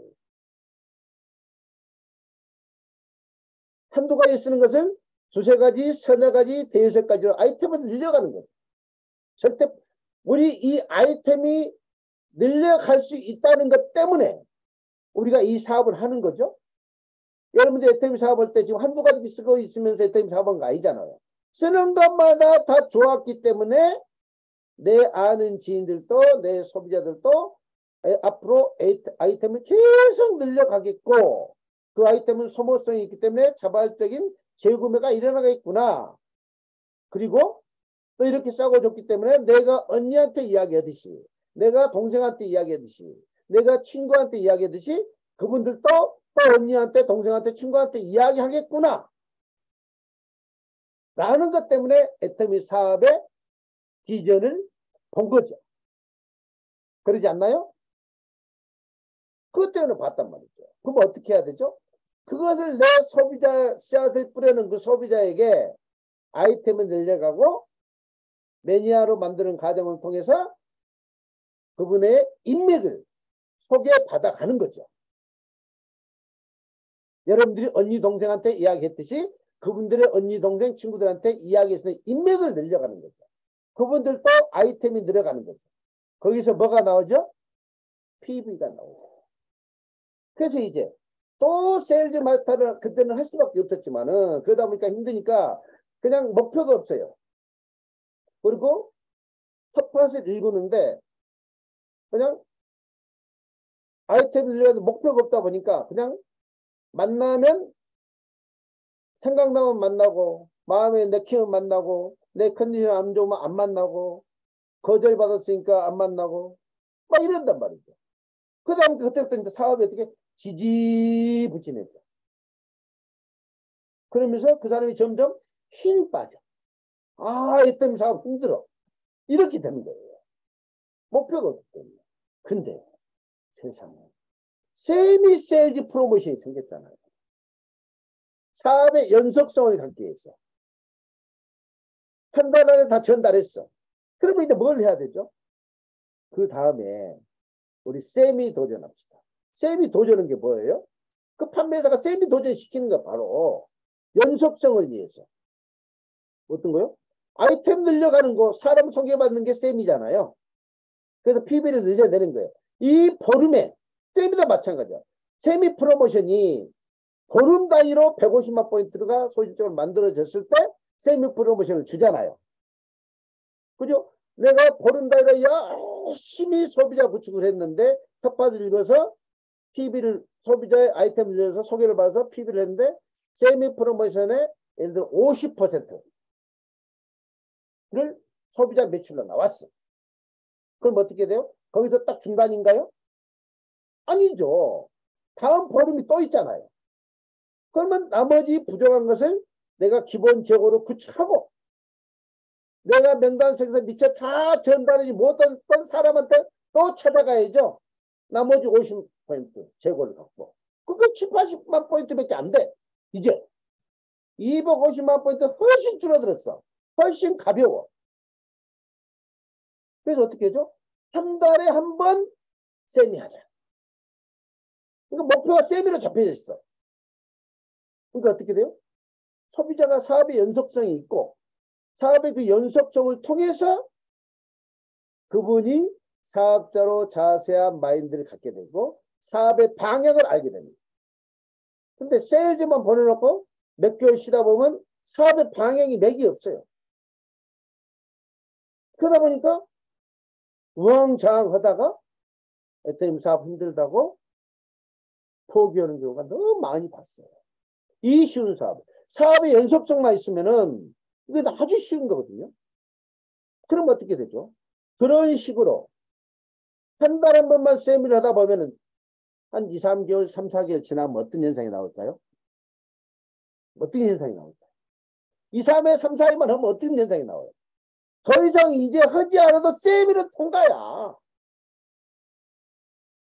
한두 가지 쓰는 것을 두세 가지, 서너 가지, 대여섯 가지로 아이템을 늘려가는 거죠. 절대 우리 이 아이템이 늘려갈 수 있다는 것 때문에 우리가 이 사업을 하는 거죠. 여러분들 애터미 사업할 때 지금 한두 가지 쓰고 있으면서 애터미 사업한 거 아니잖아요. 쓰는 것마다 다 좋았기 때문에 내 아는 지인들도 내 소비자들도 앞으로 아이템을 계속 늘려가겠고 그 아이템은 소모성이 있기 때문에 자발적인 재구매가 일어나겠구나. 그리고 또 이렇게 싸고 줬기 때문에 내가 언니한테 이야기하듯이 내가 동생한테 이야기하듯이 내가 친구한테 이야기하듯이 그분들도 또 언니한테 동생한테 친구한테 이야기하겠구나. 라는 것 때문에 애터미 사업의 비전을 본 거죠. 그러지 않나요? 그것 때문에 봤단 말이죠. 그럼 어떻게 해야 되죠? 그것을 내 소비자 씨앗을 뿌려는 그 소비자에게 아이템을 늘려가고 매니아로 만드는 과정을 통해서 그분의 인맥을 소개받아 가는 거죠. 여러분들이 언니 동생한테 이야기했듯이 그분들의 언니 동생 친구들한테 이야기해서 인맥을 늘려가는 거죠. 그분들도 아이템이 늘어가는 거죠. 거기서 뭐가 나오죠? PV가 나오죠. 그래서 이제 또 세일즈 마스터를 그때는 할 수밖에 없었지만은 그러다 보니까 힘드니까 그냥 목표가 없어요. 그리고 텃밭을 일구는데 그냥 아이템을 늘려도 목표가 없다 보니까 그냥 만나면 생각나면 만나고 마음에 내키면 만나고 내 컨디션 안 좋으면 안 만나고 거절 받았으니까 안 만나고 막 이런단 말이죠. 그 다음 그때부터 이제 사업이 어떻게 지지부진해져. 그러면서 그 사람이 점점 힘이 빠져. 아, 이 때문에 사업 힘들어. 이렇게 되는 거예요. 목표가 없기 때문에. 근데 세상에 세미 세일즈 프로모션이 생겼잖아요. 사업의 연속성을 갖기 위해서. 한 달 안에 다 전달했어. 그러면 이제 뭘 해야 되죠? 그 다음에 우리 세미 도전합시다. 세미 도전하는 게 뭐예요? 그 판매사가 세미 도전 시키는 거 바로 연속성을 위해서. 어떤 거요? 아이템 늘려가는 거, 사람 소개받는 게 세미잖아요. 그래서 PB를 늘려내는 거예요. 이 보름에 세미도 마찬가지야. 세미 프로모션이 보름 단위로 150만 포인트가 소실적으로 만들어졌을 때 세미 프로모션을 주잖아요. 그죠? 내가 보름 단위로 열심히 소비자 구축을 했는데 텃밭을 일궈서 PB를 소비자의 아이템을 읽어서 소개를 받아서 PB를 했는데 세미 프로모션에 예를 들어 50%를 소비자 매출로 나왔어. 그럼 어떻게 돼요? 거기서 딱 중단인가요? 아니죠. 다음 보름이 또 있잖아요. 그러면 나머지 부족한 것을 내가 기본 재고로 구축하고 내가 명단석에서 미처 다 전달하지 못했던 사람한테 또 찾아가야죠. 나머지 50포인트 재고를 갖고. 그게 7, 80만 포인트밖에 안 돼. 이제 250만 포인트 훨씬 줄어들었어. 훨씬 가벼워. 그래서 어떻게 해줘? 한 달에 한 번 세미하자. 그러니까 목표가 세미로 잡혀져 있어. 그러니까 어떻게 돼요? 소비자가 사업의 연속성이 있고 사업의 그 연속성을 통해서 그분이 사업자로 자세한 마인드를 갖게 되고 사업의 방향을 알게 됩니다. 근데 세일즈만 보내놓고 몇 개월 쉬다 보면 사업의 방향이 맥이 없어요. 그러다 보니까 우왕좌왕 하다가 애터임 사업 힘들다고 포기하는 경우가 너무 많이 봤어요. 이 쉬운 사업. 사업의 연속성만 있으면은 이게 아주 쉬운 거거든요. 그럼 어떻게 되죠? 그런 식으로 한 달에 한 번만 세미를 하다 보면은 한 2, 3개월, 3, 4개월 지나면 어떤 현상이 나올까요? 어떤 현상이 나올까요? 2, 3회, 3, 4회만 하면 어떤 현상이 나와요? 더 이상 이제 하지 않아도 세미를 통과야.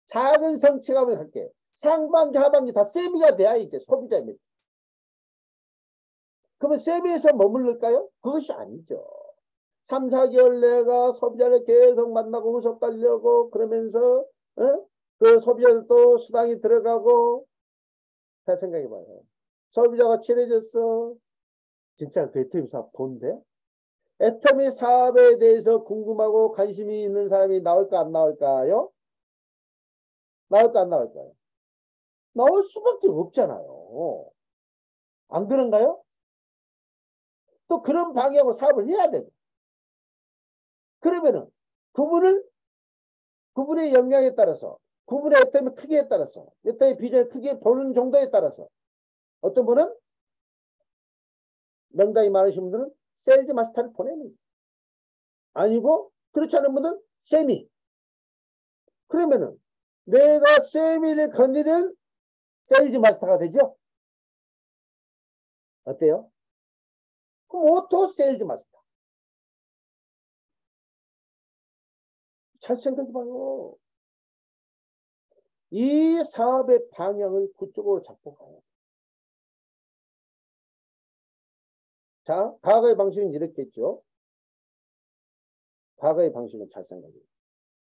작은 성취감을 갖게. 상반기, 하반기 다 세미가 돼야 이제 소비자의 매출. 그러면 세미에서 머물를까요? 그것이 아니죠. 3, 4개월 내가 소비자를 계속 만나고 후속 가려고 그러면서 어? 그 소비자들도 수당이 들어가고 잘 생각해봐요. 소비자가 친해졌어. 진짜 베트남 사업 돈데? 애터미 사업에 대해서 궁금하고 관심이 있는 사람이 나올까 안 나올까요? 나올까 안 나올까요? 나올 수밖에 없잖아요. 안 그런가요? 또 그런 방향으로 사업을 해야 되고. 그러면은 그분을 그분의 역량에 따라서 그분의 애터미 크기에 따라서 애터미 비전을 크게 보는 정도에 따라서 어떤 분은 명단이 많으신 분들은 세일즈 마스터를 보내는 아니고 그렇지 않은 분은 세미 그러면은 내가 세미를 거느리는 세일즈 마스터가 되죠 어때요? 그럼 오토 세일즈 마스터 잘 생각해봐요 이 사업의 방향을 그쪽으로 잡고 가요 자, 과거의 방식은 이렇게 했죠. 과거의 방식은 잘 생각해요.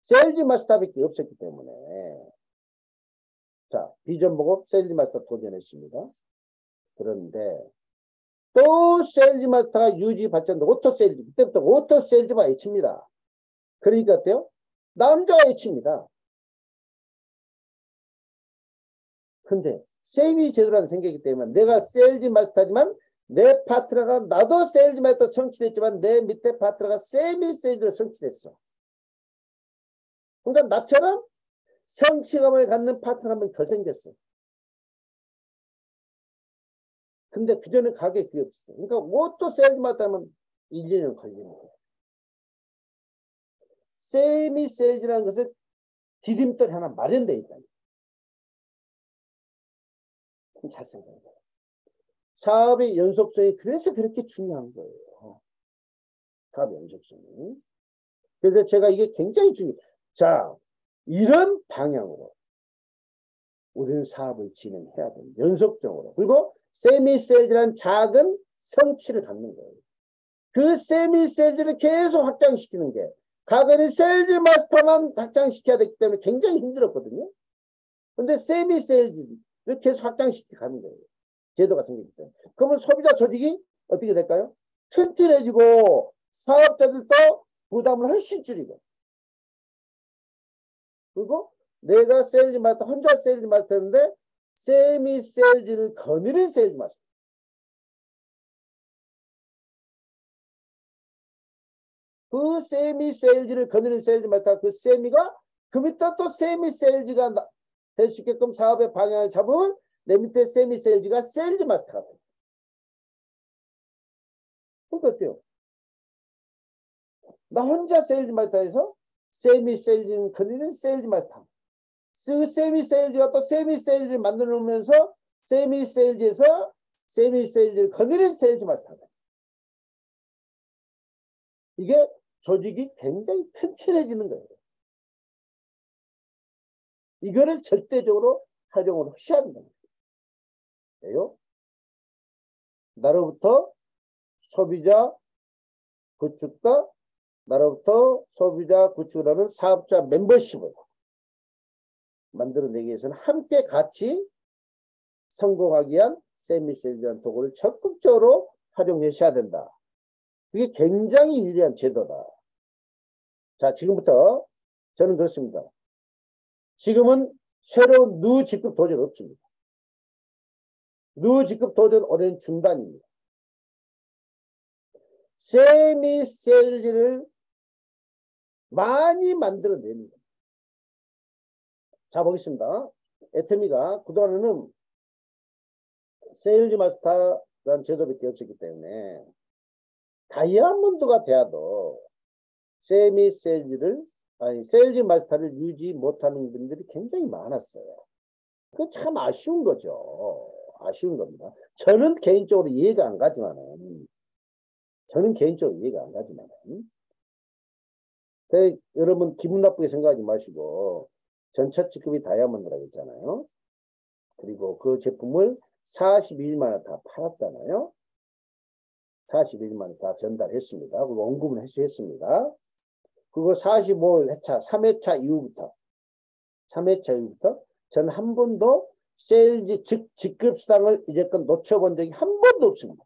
세일즈 마스터밖에 없었기 때문에 자, 비전 보고 세일즈 마스터 도전했습니다. 그런데 또 세일즈 마스터가 유지 받쳤는데 오토 세일즈 그때부터 오토 세일즈가 H입니다. 그러니까 어때요? 남자가 H입니다. 근데 세미 제도라는 게 생겼기 때문에 내가 세일즈 마스터지만 내 파트너가 나도 세일즈 마스터 성취됐지만 내 밑에 파트너가 세미 세일즈로 성취됐어. 그러니까 나처럼 성취감을 갖는 파트너 한 명 더 생겼어. 근데 그전에 과거에 그게 없어. 그러니까 옷도 세일즈 마스터면 1, 2년 걸리는 거예요. 세미 세일즈라는 것은 디딤돌 하나 마련되어 있다. 잘 생각해. 사업의 연속성이 그래서 그렇게 중요한 거예요. 사업의 연속성이. 그래서 제가 이게 굉장히 중요해요. 자, 이런 방향으로 우리는 사업을 진행해야 됩니다. 연속적으로. 그리고 세미셀즈라는 작은 성취를 갖는 거예요. 그 세미셀즈를 계속 확장시키는 게 과거에는 세일즈 마스터만 확장시켜야 되기 때문에 굉장히 힘들었거든요. 근데 세미 세일즈를 계속 확장시켜 가는 거예요. 제도가 생기기 때문에. 그러면 소비자 조직이 어떻게 될까요? 튼튼해지고 사업자들도 부담을 훨씬 줄이고 그리고 내가 세일즈 마스터 혼자 세일즈 마스터인데 세미 세일즈를 거느린 세일즈 마스터 그 세미 세일즈를 거느린 세일즈 마스터 그 세미가 그 밑에 또 세미 세일즈가 될 수 있게끔 사업의 방향을 잡으면 내 밑에 세미 세일즈가 세일즈 마스터가 돼. 그러니까 어때요? 나 혼자 세일즈 마스터에서 세미 세일즈는 거느리는 세일즈 마스터. 그 세미 세일즈가 또 세미 세일즈를 만들어 놓으면서 세미 세일즈에서 세미 세일즈를 거느리는 세일즈 마스터다. 이게 조직이 굉장히 튼튼해지는 거예요. 이거를 절대적으로 활용을 하셔야 된다는 거예요. 나로부터 소비자 구축과 나로부터 소비자 구축을 하는 사업자 멤버십을 만들어내기 위해서는 함께 같이 성공하기 위한 세미세일즈라는 도구를 적극적으로 활용하셔야 된다. 그게 굉장히 유리한 제도다. 자, 지금부터 저는 그렇습니다. 지금은 새로운 누 직급 도전 없습니다. 누 직급 도전 올해는 중단입니다. 세미 세일즈를 많이 만들어냅니다. 자, 보겠습니다. 에테미가 그동안에는 세일즈 마스터라는 제도밖에 없었기 때문에 다이아몬드가 돼도 세미 세일즈를 아니 세일즈 마스터를 유지 못하는 분들이 굉장히 많았어요. 그참 아쉬운 거죠. 아쉬운 겁니다. 저는 개인적으로 이해가 안 가지만은 저는 개인적으로 이해가 안 가지만은 그, 여러분 기분 나쁘게 생각하지 마시고 전차 직급이 다이아몬드라고 했잖아요. 그리고 그 제품을 41만 원 다 팔았잖아요. 41만 원 다 전달했습니다. 그리고 원금을 회수했습니다. 그거 45회차, 3회차 이후부터 3회차 이후부터 전 한 번도 세일즈 즉 직급상을 이제껏 놓쳐본 적이 한 번도 없습니다.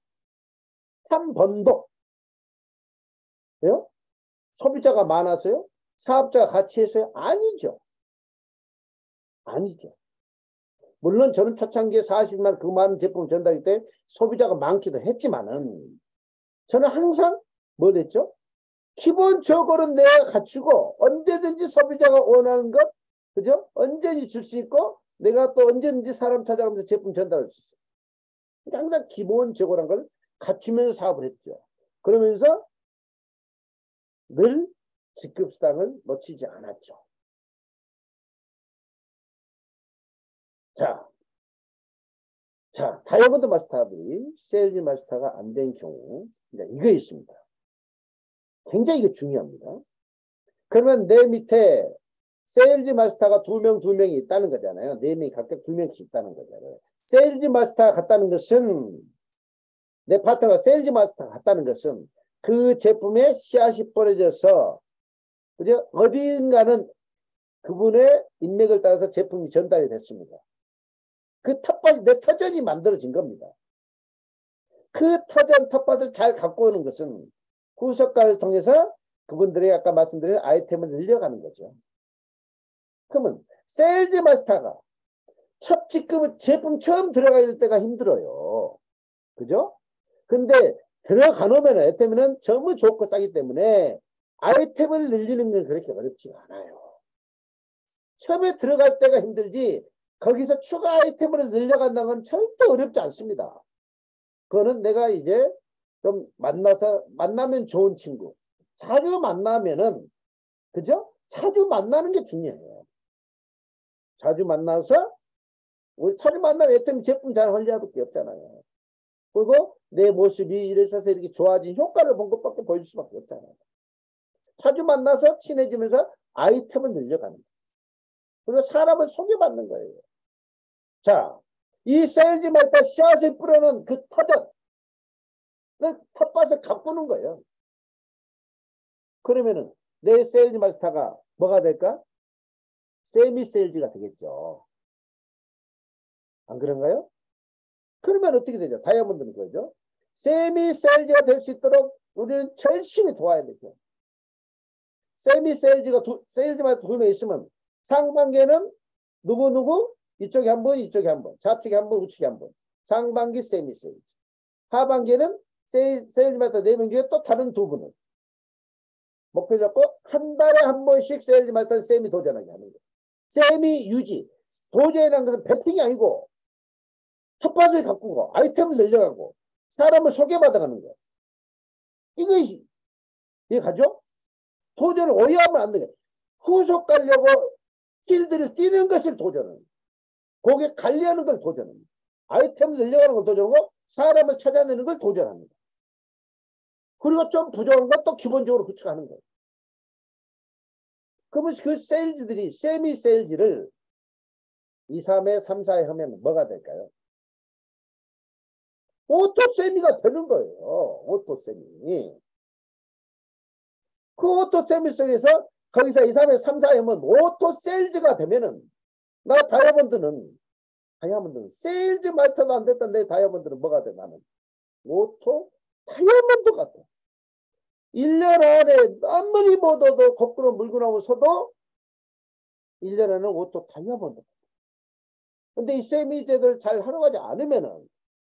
한 번도. 왜요? 소비자가 많아서요? 사업자가 같이 해서요? 아니죠. 아니죠. 물론 저는 초창기에 40만 그 많은 제품 전달할 때 소비자가 많기도 했지만은 저는 항상 뭘 했죠? 기본적으로 내가 갖추고 언제든지 소비자가 원하는 것, 그죠? 언제든지 줄 수 있고 내가 또 언제든지 사람 찾아가면서 제품 전달할 수 있어요. 그러니까 항상 기본적으로 걸 갖추면서 사업을 했죠. 그러면서 늘 직급상을 놓치지 않았죠. 자, 자 다이아몬드 마스터들이 세일즈 마스터가 안 된 경우 이거 있습니다. 굉장히 이거 중요합니다. 그러면 내 밑에 세일즈 마스터가 두 명, 두 명이 있다는 거잖아요. 네 명이 각각 두 명씩 있다는 거잖아요. 세일즈 마스터가 같다는 것은 내 파트너가 세일즈 마스터가 같다는 것은 그 제품에 씨앗이 뿌려져서 그죠? 어딘가는 그분의 인맥을 따라서 제품이 전달이 됐습니다. 그 텃밭이 내 터전이 만들어진 겁니다. 그 터전 텃밭을 잘 갖고 오는 것은 후속관리를 통해서 그분들이 아까 말씀드린 아이템을 늘려가는 거죠. 그러면 세일즈 마스터가 첫 직급은 제품 처음 들어갈 때가 힘들어요. 그죠? 근데 들어가 놓으면 아이템은 너무 좋고 싸기 때문에 아이템을 늘리는 건 그렇게 어렵지가 않아요. 처음에 들어갈 때가 힘들지 거기서 추가 아이템으로 늘려간다는 건 절대 어렵지 않습니다. 그거는 내가 이제 좀 만나서 만나면 좋은 친구. 자주 만나면은 그죠? 자주 만나는 게 중요해요. 자주 만나서 우리 자주 만나면 애터미 제품 잘 관리할 게 없잖아요. 그리고 내 모습이 이래서 이렇게 좋아진 효과를 본 것밖에 보여줄 수밖에 없잖아요. 자주 만나서 친해지면서 아이템을 늘려가는 거예요. 그리고 사람을 소개받는 거예요. 자, 이 세일즈 마스터 씨앗을 뿌려놓은 그 터전, 그 텃밭을 가꾸는 거예요. 그러면은 내 세일즈 마스터가 뭐가 될까? 세미 세일즈가 되겠죠. 안 그런가요? 그러면 어떻게 되죠? 다이아몬드 되는 거죠. 세미 세일즈가 될 수 있도록 우리는 열심히 도와야 되죠. 세미 세일즈가 두, 세일즈만 두명 있으면 상반기에는 누구누구 이쪽에 한 번, 이쪽에 한 번, 좌측에 한 번, 우측에 한 번. 상반기 세미 세일즈. 하반기에는 세일, 세일즈마스터 네명 중에 또 다른 두 분을 목표 잡고 한 달에 한 번씩 세일즈마터 세미 도전하게 하는 거예요. 세미 유지. 도전이라는 것은 배팅이 아니고 텃밭을 가꾸고 아이템을 늘려가고 사람을 소개받아가는 거예요. 이것이 이해 가죠? 도전을 오해하면 안 돼요. 후속 가려고 필드를 뛰는 것을 도전 은 고객 관리하는 걸 도전합니다. 아이템을 늘려가는 걸 도전하고 사람을 찾아내는 걸 도전합니다. 그리고 좀 부족한 것도 기본적으로 구축하는 거예요. 그러면 그 세일즈들이 세미 세일즈를 2, 3회, 3, 4회 하면 뭐가 될까요? auto semi가 되는 거예요. auto semi. 그 오토 세미 속에서 거기서 2, 3회, 3, 4회 하면 오토 세일즈가 되면은 나 다이아몬드는 다이아몬드는 세일즈 마스터도 안 됐던 내 다이아몬드는 뭐가 돼 나는 오토 다이아몬드 같아. 1년 안에 아무리 못 얻어도 거꾸로 물고 나면 서도 1년 안에 오토 다이아몬드. 근데 이 세미제들 잘 활용하지 않으면은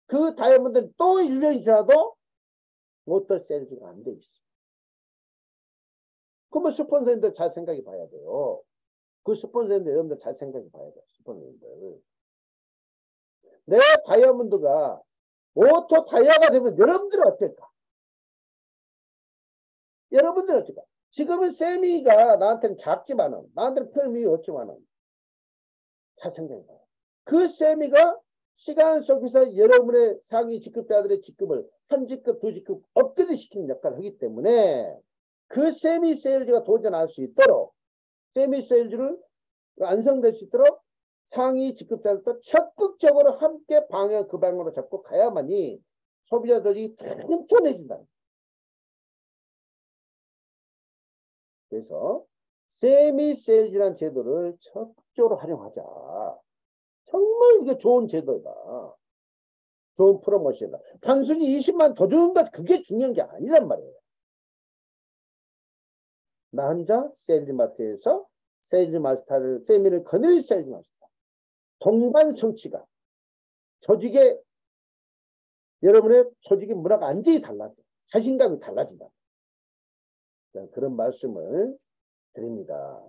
그 다이아몬드는 또 1년이 지나도 auto 세일즈가 안 돼 있어. 그러면 스폰서님들 잘 생각해 봐야 돼요. 그 스폰서님들 여러분들 잘 생각해 봐야 돼요. 스폰서님들. 내 다이아몬드가 auto 다이아가 되면 여러분들은 어떨까? 여러분들은 어떨까? 지금은 semi가 나한테는 작지만은 나한테는 별 없지만은 잘 생각해봐요. 그 semi가 시간 속에서 여러분의 상위 직급자들의 직급을 한 직급, 두 직급 업그레이드 시키는 역할을 하기 때문에 그 세미 세일즈가 도전할 수 있도록 세미 세일즈를 완성될 수 있도록 상위 직급자들도 적극적으로 함께 방향 그 방향으로 잡고 가야만이 소비자들이 튼튼해진다. 그래서 세미 세일즈라는 제도를 적극적으로 활용하자. 정말 이게 좋은 제도다. 좋은 프로모션이다. 단순히 20만 더 주는 것 그게 중요한 게 아니란 말이에요. 나 혼자 세일즈마트에서 세일즈마스터를 세미를 거늘 세일즈마스터 동반 성취가 조직의 여러분의 조직의 문화가 완전히 달라져 자신감이 달라진다. 자, 그런 말씀을 드립니다.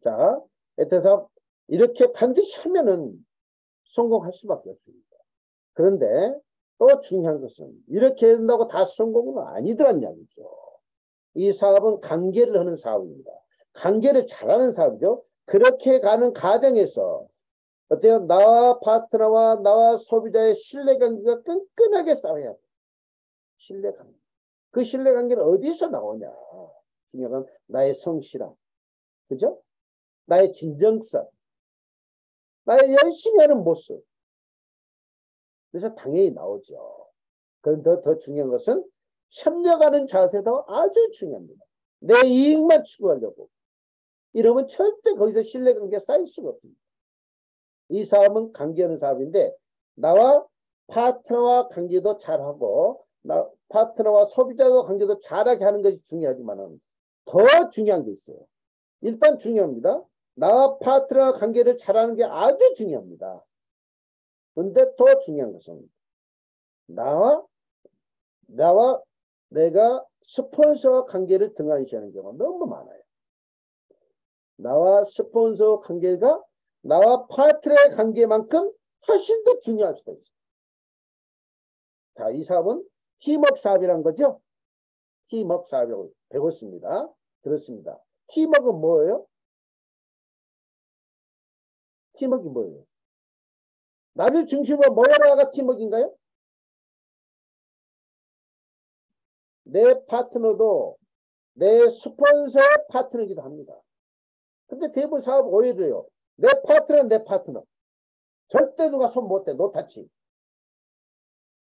자, 에테사 이렇게 반드시 하면은 성공할 수밖에 없습니다. 그런데 또 중요한 것은 이렇게 한다고 다 성공은 아니더란 이야기죠. 이 사업은 관계를 하는 사업입니다. 관계를 잘하는 사업이죠. 그렇게 가는 과정에서 어때요? 나와 파트너와 나와 소비자의 신뢰 관계가 끈끈하게 쌓여야 돼. 신뢰 관계. 그 신뢰 관계는 어디서 나오냐? 중요한 건 나의 성실함. 그죠? 나의 진정성. 나의 열심히 하는 모습. 그래서 당연히 나오죠. 그런데 더, 더 중요한 것은 협력하는 자세도 아주 중요합니다. 내 이익만 추구하려고. 이러면 절대 거기서 신뢰관계가 쌓일 수가 없습니다. 이 사업은 관계하는 사업인데 나와 파트너와 관계도 잘하고 나 파트너와 소비자와 관계도 잘하게 하는 것이 중요하지만은 더 중요한 게 있어요. 일단 중요합니다. 나와 파트너와 관계를 잘하는 게 아주 중요합니다. 근데 더 중요한 것은 나와 나와 내가 스폰서와 관계를 등한시하는 경우가 너무 많아요. 나와 스폰서 관계가 나와 파트너의 관계만큼 훨씬 더 중요할 수도 있어요. 자, 이 사업은 팀업 사업이란 거죠. 팀업 사업이라고 배웠습니다. 들었습니다. 팀업은 뭐예요? 팀업이 뭐예요? 나를 중심으로 모여라가 팀워크인가요? 내 파트너도 내 스폰서 파트너이기도 합니다. 근데 대부분 사업 오해를 해요. 내 파트너는 내 파트너. 절대 누가 손 못 대. 노타치.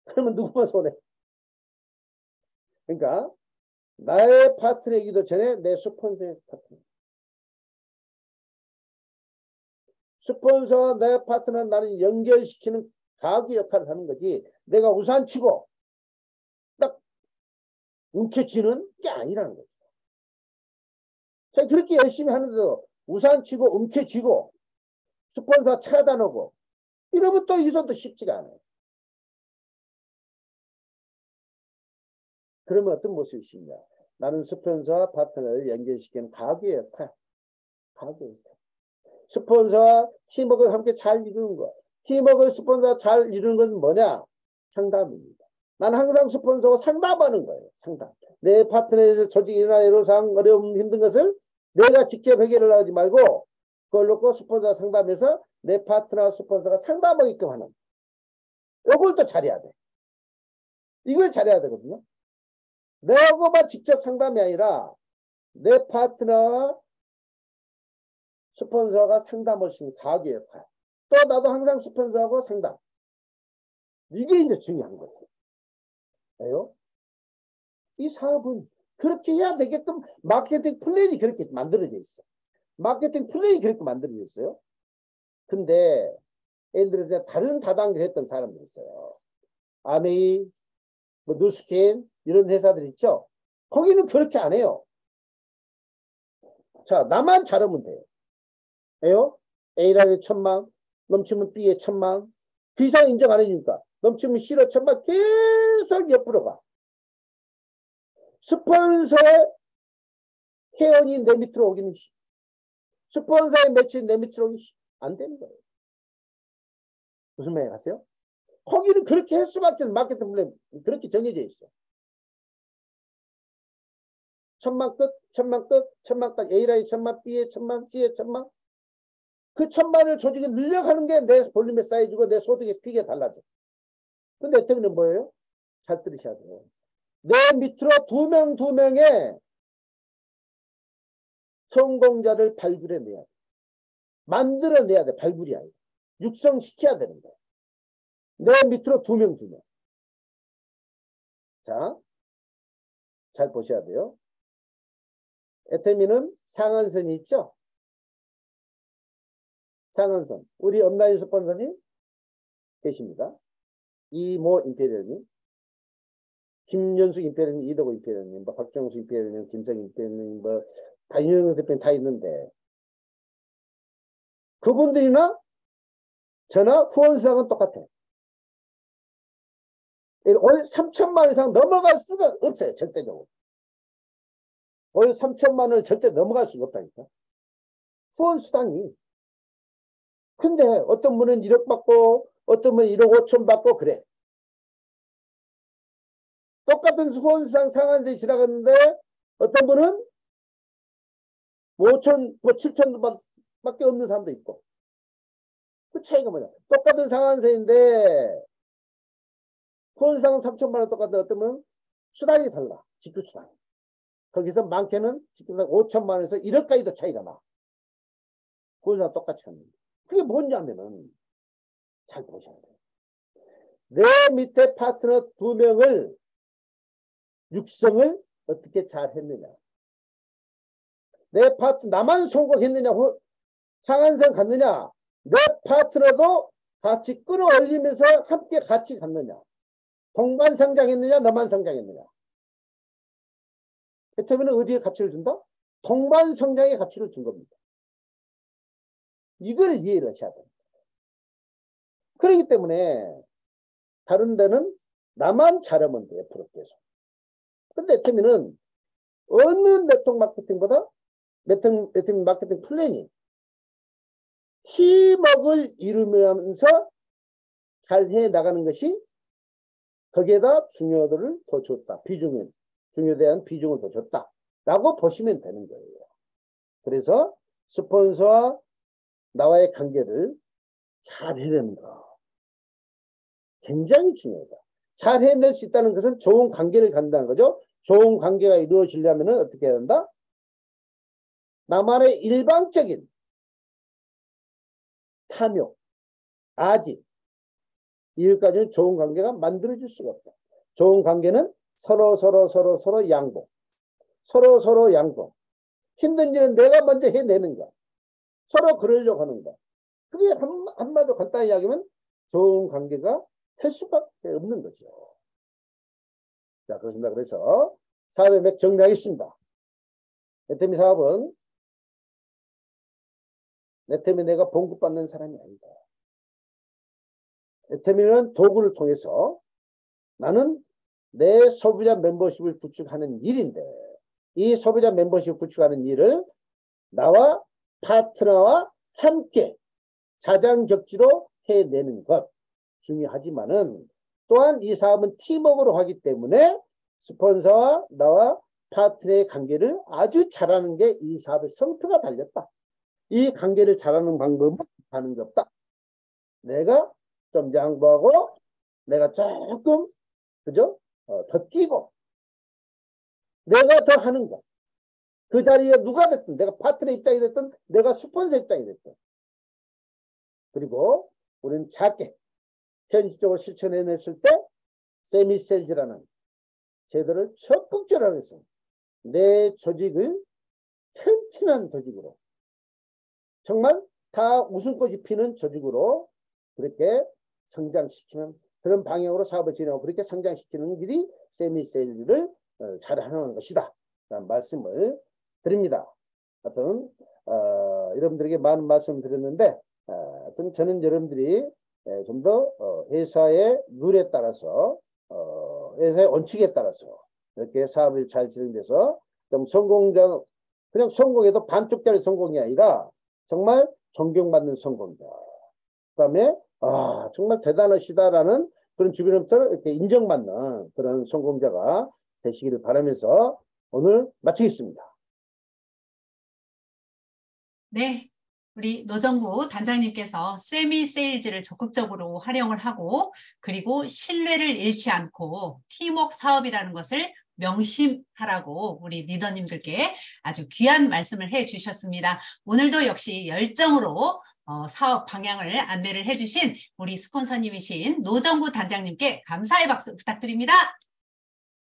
그러면 누구만 손해? 그러니까 나의 파트너이기도 전에 내 스폰서의 파트너. 스폰서와 내 파트너는 나를 연결시키는 가구 역할을 하는 거지. 내가 우산 치고 딱 움켜쥐는 게 아니라는 거죠. 자, 그렇게 열심히 하는데도 우산 치고 움켜쥐고 스폰서 차다 놓고 이러면 또이 손도 쉽지가 않아요. 그러면 어떤 모습이 쉽냐. 나는 스폰서와 파트너를 연결시키는 가구의 역할. 가구의 역할. 스폰서와 팀워크를 함께 잘 이루는 것. 팀워크를 스폰서와 잘 이루는 건 뭐냐? 상담입니다. 나는 항상 스폰서와 상담하는 거예요. 상담. 내 파트너에서 조직이나 애로사항, 어려움, 힘든 것을 내가 직접 해결을 하지 말고 그걸 놓고 스폰서 상담해서 내 파트너와 스폰서가 상담하게끔 하는. 이걸 또 잘해야 돼. 이걸 잘해야 되거든요. 내하고만 직접 상담이 아니라 내 파트너와 스폰서가 상담을 쓰는 가게 역할. 또 나도 항상 스폰서하고 상담. 이게 이제 중요한 거예요. 왜요? 이 사업은 그렇게 해야 되게끔 마케팅 플랜이 그렇게 만들어져 있어. 마케팅 플랜이 그렇게 만들어져 있어요. 근데 예를 들어서 다른 다단계를 했던 사람들 있어요. 아메이, 뭐 누스캔 이런 회사들 있죠. 거기는 그렇게 안 해요. 자, 나만 잘하면 돼요. 에요? A라는 천만, 넘치면 B에 천만. 그 이상 인정 안 해주니까. 넘치면 C로 천만 계속 옆으로 가. 스폰서의 회원이 내 밑으로 오기는 스폰서의 매출이 내 밑으로 오기 안 되는 거예요. 무슨 말이 아세요? 거기는 그렇게 할 수밖에 마케팅 플랜 그렇게 정해져 있어. 천만 끝, 천만 끝, 천만 끝, A라인 천만, B에 천만, C에 천만. 그 천만을 조직에 늘려가는 게 내 볼륨의 사이즈고 내 소득의 크기가 달라져. 근데 어떻게는 뭐예요? 잘 들으셔야 돼요. 내 밑으로 두 명, 두 명의 성공자를 발굴해내야 돼. 만들어내야 돼. 발굴이 아니라. 육성시켜야 되는 거야. 내 밑으로 두 명, 두 명. 자, 잘 보셔야 돼요. 에테미는 상한선이 있죠? 상한선. 우리 업라인 스폰서님 계십니다. 이모 임페리얼님, 김연숙 임페리얼님, 이덕호 임페리얼님, 뭐 박정수 임페리얼님, 김성 임페리얼님, 뭐 박윤영 대표님 다 있는데 그분들이나 저나 후원수당은 똑같아. 올 3천만 원 이상 넘어갈 수가 없어요. 절대적으로. 올 3천만 원을 절대 넘어갈 수가 없다니까. 후원수당이. 근데 어떤 분은 1억 받고 어떤 분은 1억 5천 받고 그래. 똑같은 후원수당 상한세 지나갔는데 어떤 분은 5천, 뭐 7천 밖에 없는 사람도 있고. 그 차이가 뭐냐. 똑같은 상한세인데 후원수당 3천만 원 똑같은 어떤 분은 수당이 달라. 직급수당. 거기서 많게는 직급수당 5천만 원에서 1억까지도 차이가 나. 후원수당 똑같이 하는 그게 뭐냐면은 잘 보셔야 돼요. 내 밑에 파트너 두 명을 육성을 어떻게 잘 했느냐. 내 파트 나만 성공했느냐 상한선 갔느냐 내 파트너도 같이 끌어올리면서 함께 같이 갔느냐 동반 성장했느냐 너만 성장했느냐 베토벤은 어디에 가치를 준다? 동반 성장에 가치를 준 겁니다. 이걸 이해를 하셔야 됩니다. 그렇기 때문에 다른 데는 나만 잘하면 돼 앞으로 계속. 근데 에터미는 어느 네트워크 마케팅보다 네트워크, 마케팅 플랜이 팀웍을 이루면서 잘 해 나가는 것이 거기에다 중요도를 더 줬다. 비중을 중요대한 비중을 더 줬다. 라고 보시면 되는 거예요. 그래서 스폰서와 나와의 관계를 잘 해내는 거. 굉장히 중요하다. 잘 해낼 수 있다는 것은 좋은 관계를 간다는 거죠. 좋은 관계가 이루어지려면 어떻게 해야 된다? 나만의 일방적인 탐욕, 아직 이것까지는 좋은 관계가 만들어질 수가 없다. 좋은 관계는 서로 서로 서로 서로 양보, 서로 서로 양보. 힘든 일은 내가 먼저 해내는 거. 서로 그러려고 하는 거. 그게 한, 한마디로 간단히 이야기하면 좋은 관계가 될 수밖에 없는 거죠. 자, 그렇습니다. 그래서 사업의 맥 정리하겠습니다. 네테미 사업은 네테미 내가 봉급받는 사람이 아니다. 네테미는 도구를 통해서 나는 내 소비자 멤버십을 구축하는 일인데 이 소비자 멤버십을 구축하는 일을 나와 파트너와 함께 자장격지로 해내는 것 중요하지만은 또한 이 사업은 팀워크로 하기 때문에 스폰서와 나와 파트너의 관계를 아주 잘하는 게 이 사업의 성표가 달렸다. 이 관계를 잘하는 방법은 하는 게 없다. 내가 좀 양보하고 내가 조금 그죠? 어, 더 뛰고 내가 더 하는 거. 그 자리에 누가 됐든 내가 파트너 입장이 됐든 내가 스폰서 입장이 됐든 그리고 우리는 작게 현실적으로 실천해냈을 때 세미셀즈라는 제도를 적극적으로 해서 내 조직을 튼튼한 조직으로 정말 다 웃음꽃이 피는 조직으로 그렇게 성장시키는 그런 방향으로 사업을 진행하고 그렇게 성장시키는 길이 세미셀즈를 어, 잘하는 것이다. 라는 말씀을 드립니다. 하여튼 어, 여러분들에게 많은 말씀 드렸는데 어, 하여튼 저는 여러분들이 예, 좀더 어, 회사의 룰에 따라서 어, 회사의 원칙에 따라서 이렇게 사업을 잘 진행돼서 좀 성공자 그냥 성공해도 반쪽짜리 성공이 아니라 정말 존경받는 성공자. 그다음에 아 정말 대단하시다라는 그런 주변부터 이렇게 인정받는 그런 성공자가 되시기를 바라면서 오늘 마치겠습니다. 네. 우리 노정구 단장님께서 세미 세일즈를 적극적으로 활용을 하고 그리고 신뢰를 잃지 않고 팀웍 사업이라는 것을 명심하라고 우리 리더님들께 아주 귀한 말씀을 해 주셨습니다. 오늘도 역시 열정으로 어, 사업 방향을 안내를 해주신 우리 스폰서님이신 노정구 단장님께 감사의 박수 부탁드립니다.